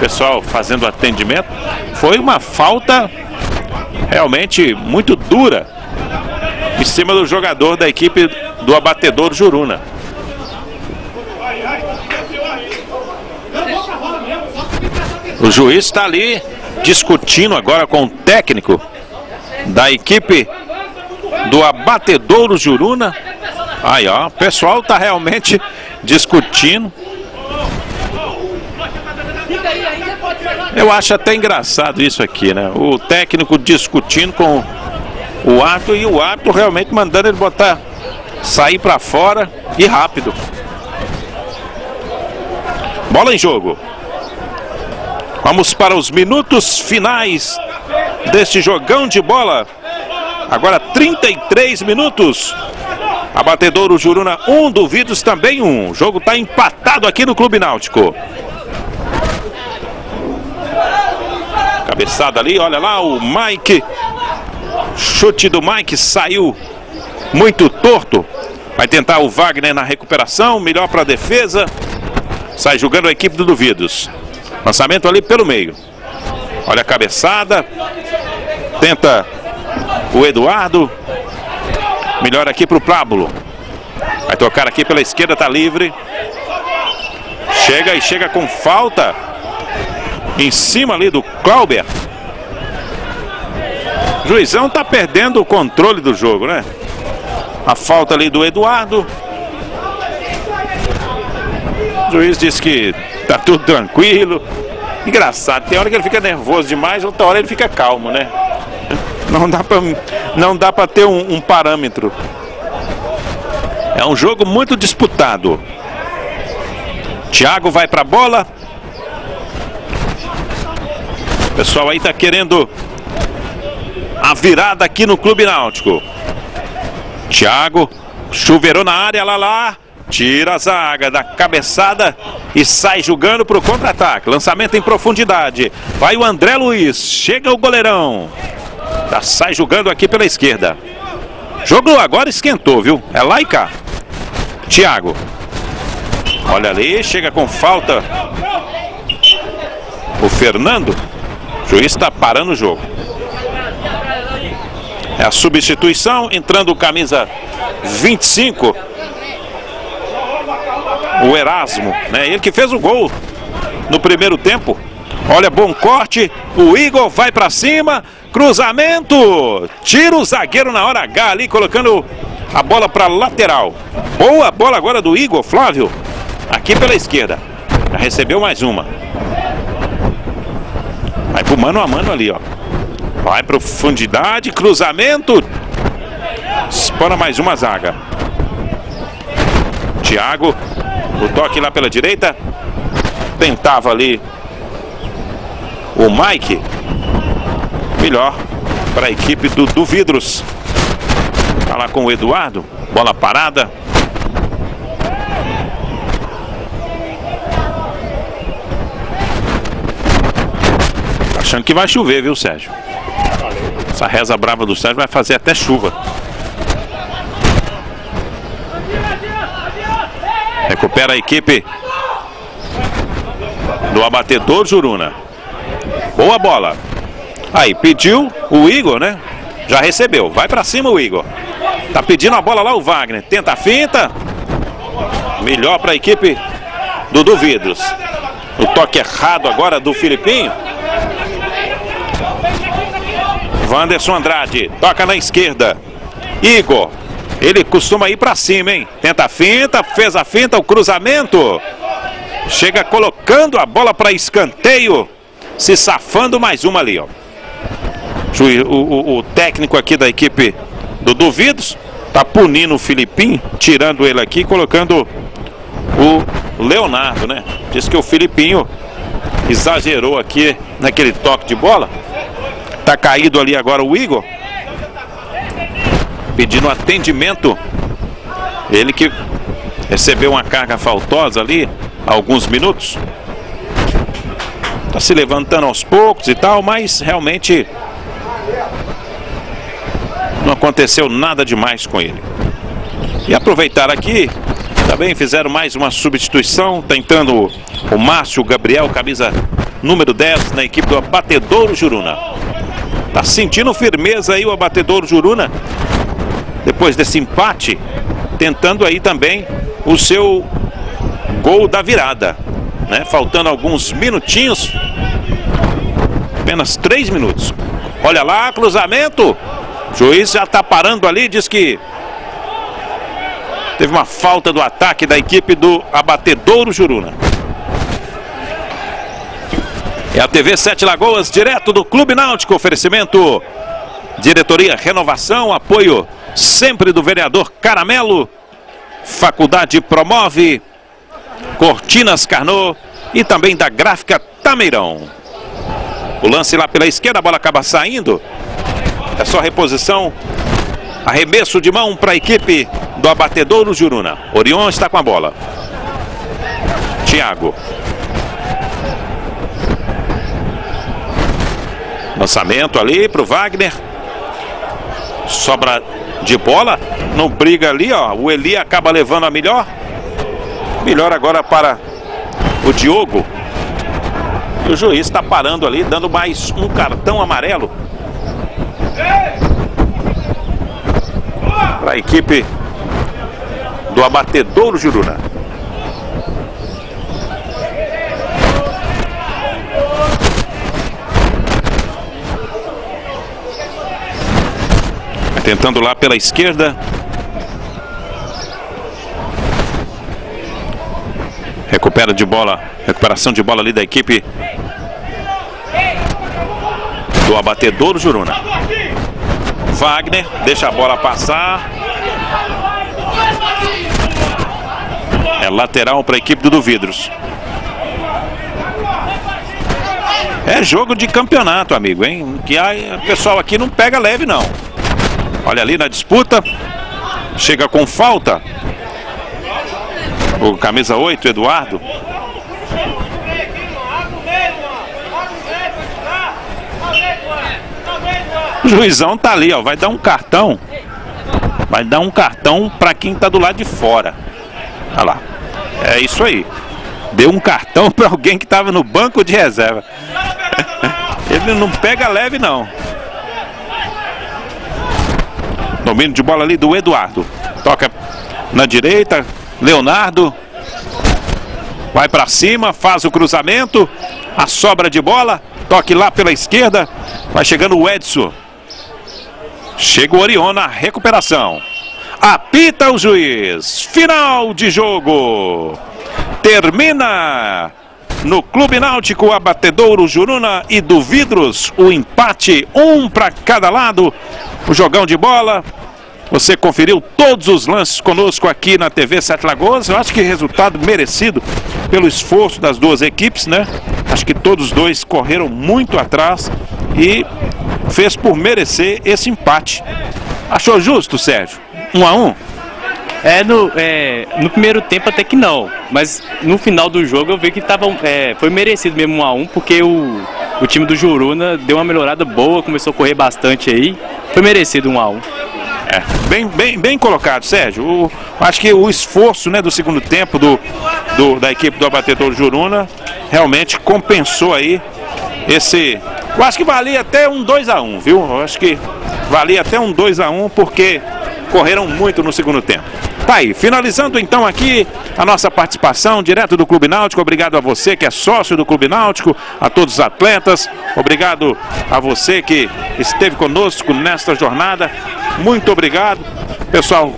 pessoal fazendo atendimento. Foi uma falta realmente muito dura em cima do jogador da equipe do abatedor Juruna. O juiz está ali discutindo agora com o técnico da equipe do abatedouro Juruna. Aí, ó, o pessoal está realmente discutindo. Eu acho até engraçado isso aqui, né? O técnico discutindo com o árbitro e o árbitro realmente mandando ele botar, sair para fora e rápido. Bola em jogo. Vamos para os minutos finais deste jogão de bola. Agora 33 minutos. Abatedouro Juruna 1, um, Duvidos também 1. Um. O jogo está empatado aqui no Clube Náutico. Cabeçada ali, olha lá o Mike Chute do Mike saiu muito torto. Vai tentar o Wagner na recuperação, melhor para a defesa. Sai jogando a equipe do Duvidos. Lançamento ali pelo meio. Olha a cabeçada. Tenta o Eduardo. Melhor aqui para o Pablo. Vai tocar aqui pela esquerda, tá livre. Chega e chega com falta. Em cima ali do Clauber. Juizão tá perdendo o controle do jogo, né? A falta ali do Eduardo. O juiz diz que tá tudo tranquilo. Engraçado, tem hora que ele fica nervoso demais, outra hora ele fica calmo, né? Não dá para não dá para ter um, um parâmetro. É um jogo muito disputado. Thiago vai para a bola. O pessoal aí tá querendo a virada aqui no Clube Náutico. Thiago chuveirou na área, lá lá. Tira a zaga da cabeçada e sai jogando para o contra-ataque. Lançamento em profundidade. Vai o André Luiz. Chega o goleirão. Tá, sai jogando aqui pela esquerda. Jogo agora esquentou, viu? É lá e cá. Thiago. Olha ali, chega com falta. O Fernando. O juiz está parando o jogo. É a substituição, entrando camisa 25. O Erasmo, né? Ele que fez o gol no primeiro tempo. Olha, bom corte. O Igor vai para cima. Cruzamento. Tira o zagueiro na hora H ali, colocando a bola para lateral. Boa bola agora do Igor Flávio. Aqui pela esquerda. Já recebeu mais uma. Vai pro mano a mano ali, ó. Vai profundidade, cruzamento. Espana mais uma zaga. Thiago. O toque lá pela direita. Tentava ali o Mike. Melhor para a equipe do, do Vidros. Tá lá com o Eduardo. Bola parada. Tá achando que vai chover, viu, Sérgio? Essa reza brava do Sérgio vai fazer até chuva. Recupera a equipe do abatedor Juruna. Boa bola. Aí, pediu o Igor, né? Já recebeu. Vai para cima o Igor. Tá pedindo a bola lá o Wagner. Tenta a finta. Melhor para a equipe do Duvidros. O toque errado agora do Filipinho. Wanderson Andrade. Toca na esquerda. Igor. Ele costuma ir para cima, hein? Tenta a finta. Fez a finta. O cruzamento. Chega colocando a bola para escanteio. Se safando mais uma ali, ó. O, o, o, técnico aqui da equipe do Duvidos tá punindo o Filipinho, tirando ele aqui, colocando o Leonardo, né? Diz que o Filipinho exagerou aqui naquele toque de bola. Tá caído ali agora o Igor. Pedindo atendimento. Ele que recebeu uma carga faltosa ali há alguns minutos. Tá se levantando aos poucos e tal, mas realmente não aconteceu nada demais com ele. E aproveitar aqui, também fizeram mais uma substituição, tentando o Márcio Gabriel, camisa número 10, na equipe do Abatedouro Juruna. Tá sentindo firmeza aí o Abatedouro Juruna, depois desse empate, tentando aí também o seu gol da virada. Né? Faltando alguns minutinhos, apenas três minutos. Olha lá, cruzamento. Juiz já está parando ali, diz que teve uma falta do ataque da equipe do Abatedouro Juruna. É a TV Sete Lagoas, direto do Clube Náutico. Oferecimento, diretoria Renovação, apoio sempre do vereador Caramelo. Faculdade Promove, Cortinas Carnot e também da Gráfica Tameirão. O lance lá pela esquerda, a bola acaba saindo. É só reposição. Arremesso de mão para a equipe do abatedouro Juruna. Orion está com a bola. Thiago. Lançamento ali para o Wagner. Sobra de bola. Não briga ali, ó. O Eli acaba levando a melhor. Melhor agora para o Diogo. E o juiz está parando ali, dando mais um cartão amarelo para a equipe do Abatedouro Juruna. Tentando lá pela esquerda. Recupera de bola, recuperação de bola ali da equipe do abatedouro Juruna. Wagner deixa a bola passar. É lateral para a equipe do Vidros. É jogo de campeonato, amigo, hein? Que o pessoal aqui não pega leve, não. Olha ali na disputa. Chega com falta. O camisa 8, Eduardo. O juizão tá ali, ó. Vai dar um cartão. Vai dar um cartão para quem tá do lado de fora. Olha lá. É isso aí. Deu um cartão para alguém que tava no banco de reserva. Ele não pega leve, não. Domínio de bola ali do Eduardo. Toca na direita. Leonardo. Vai para cima, faz o cruzamento. A sobra de bola. Toque lá pela esquerda. Vai chegando o Edson. Chega o Orion na recuperação. Apita o juiz. Final de jogo. Termina no Clube Náutico Abatedouro Juruna e do Vidros o empate, um para cada lado. O jogão de bola. Você conferiu todos os lances conosco aqui na TV Sete Lagoas. Eu acho que resultado merecido pelo esforço das duas equipes, né? Acho que todos os dois correram muito atrás e fez por merecer esse empate. Achou justo, Sérgio? Um a um? É no, é, no primeiro tempo até que não, mas no final do jogo eu vi que tava, é, foi merecido mesmo um a um, porque o, o time do Juruna deu uma melhorada boa, começou a correr bastante aí, foi merecido um a um. É, bem, bem, bem colocado, Sérgio. O, acho que o esforço né, do segundo tempo do, do, da equipe do Abatedor Juruna realmente compensou aí esse. Eu acho que valia até um 2x1, um, viu? Eu acho que valia até um 2x1 um, porque correram muito no segundo tempo. Tá aí, finalizando então aqui a nossa participação direto do Clube Náutico. Obrigado a você que é sócio do Clube Náutico, a todos os atletas. Obrigado a você que esteve conosco nesta jornada. Muito obrigado, pessoal,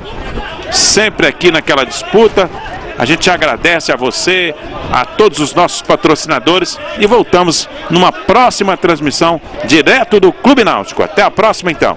sempre aqui naquela disputa. A gente agradece a você, a todos os nossos patrocinadores e voltamos numa próxima transmissão direto do Clube Náutico. Até a próxima então.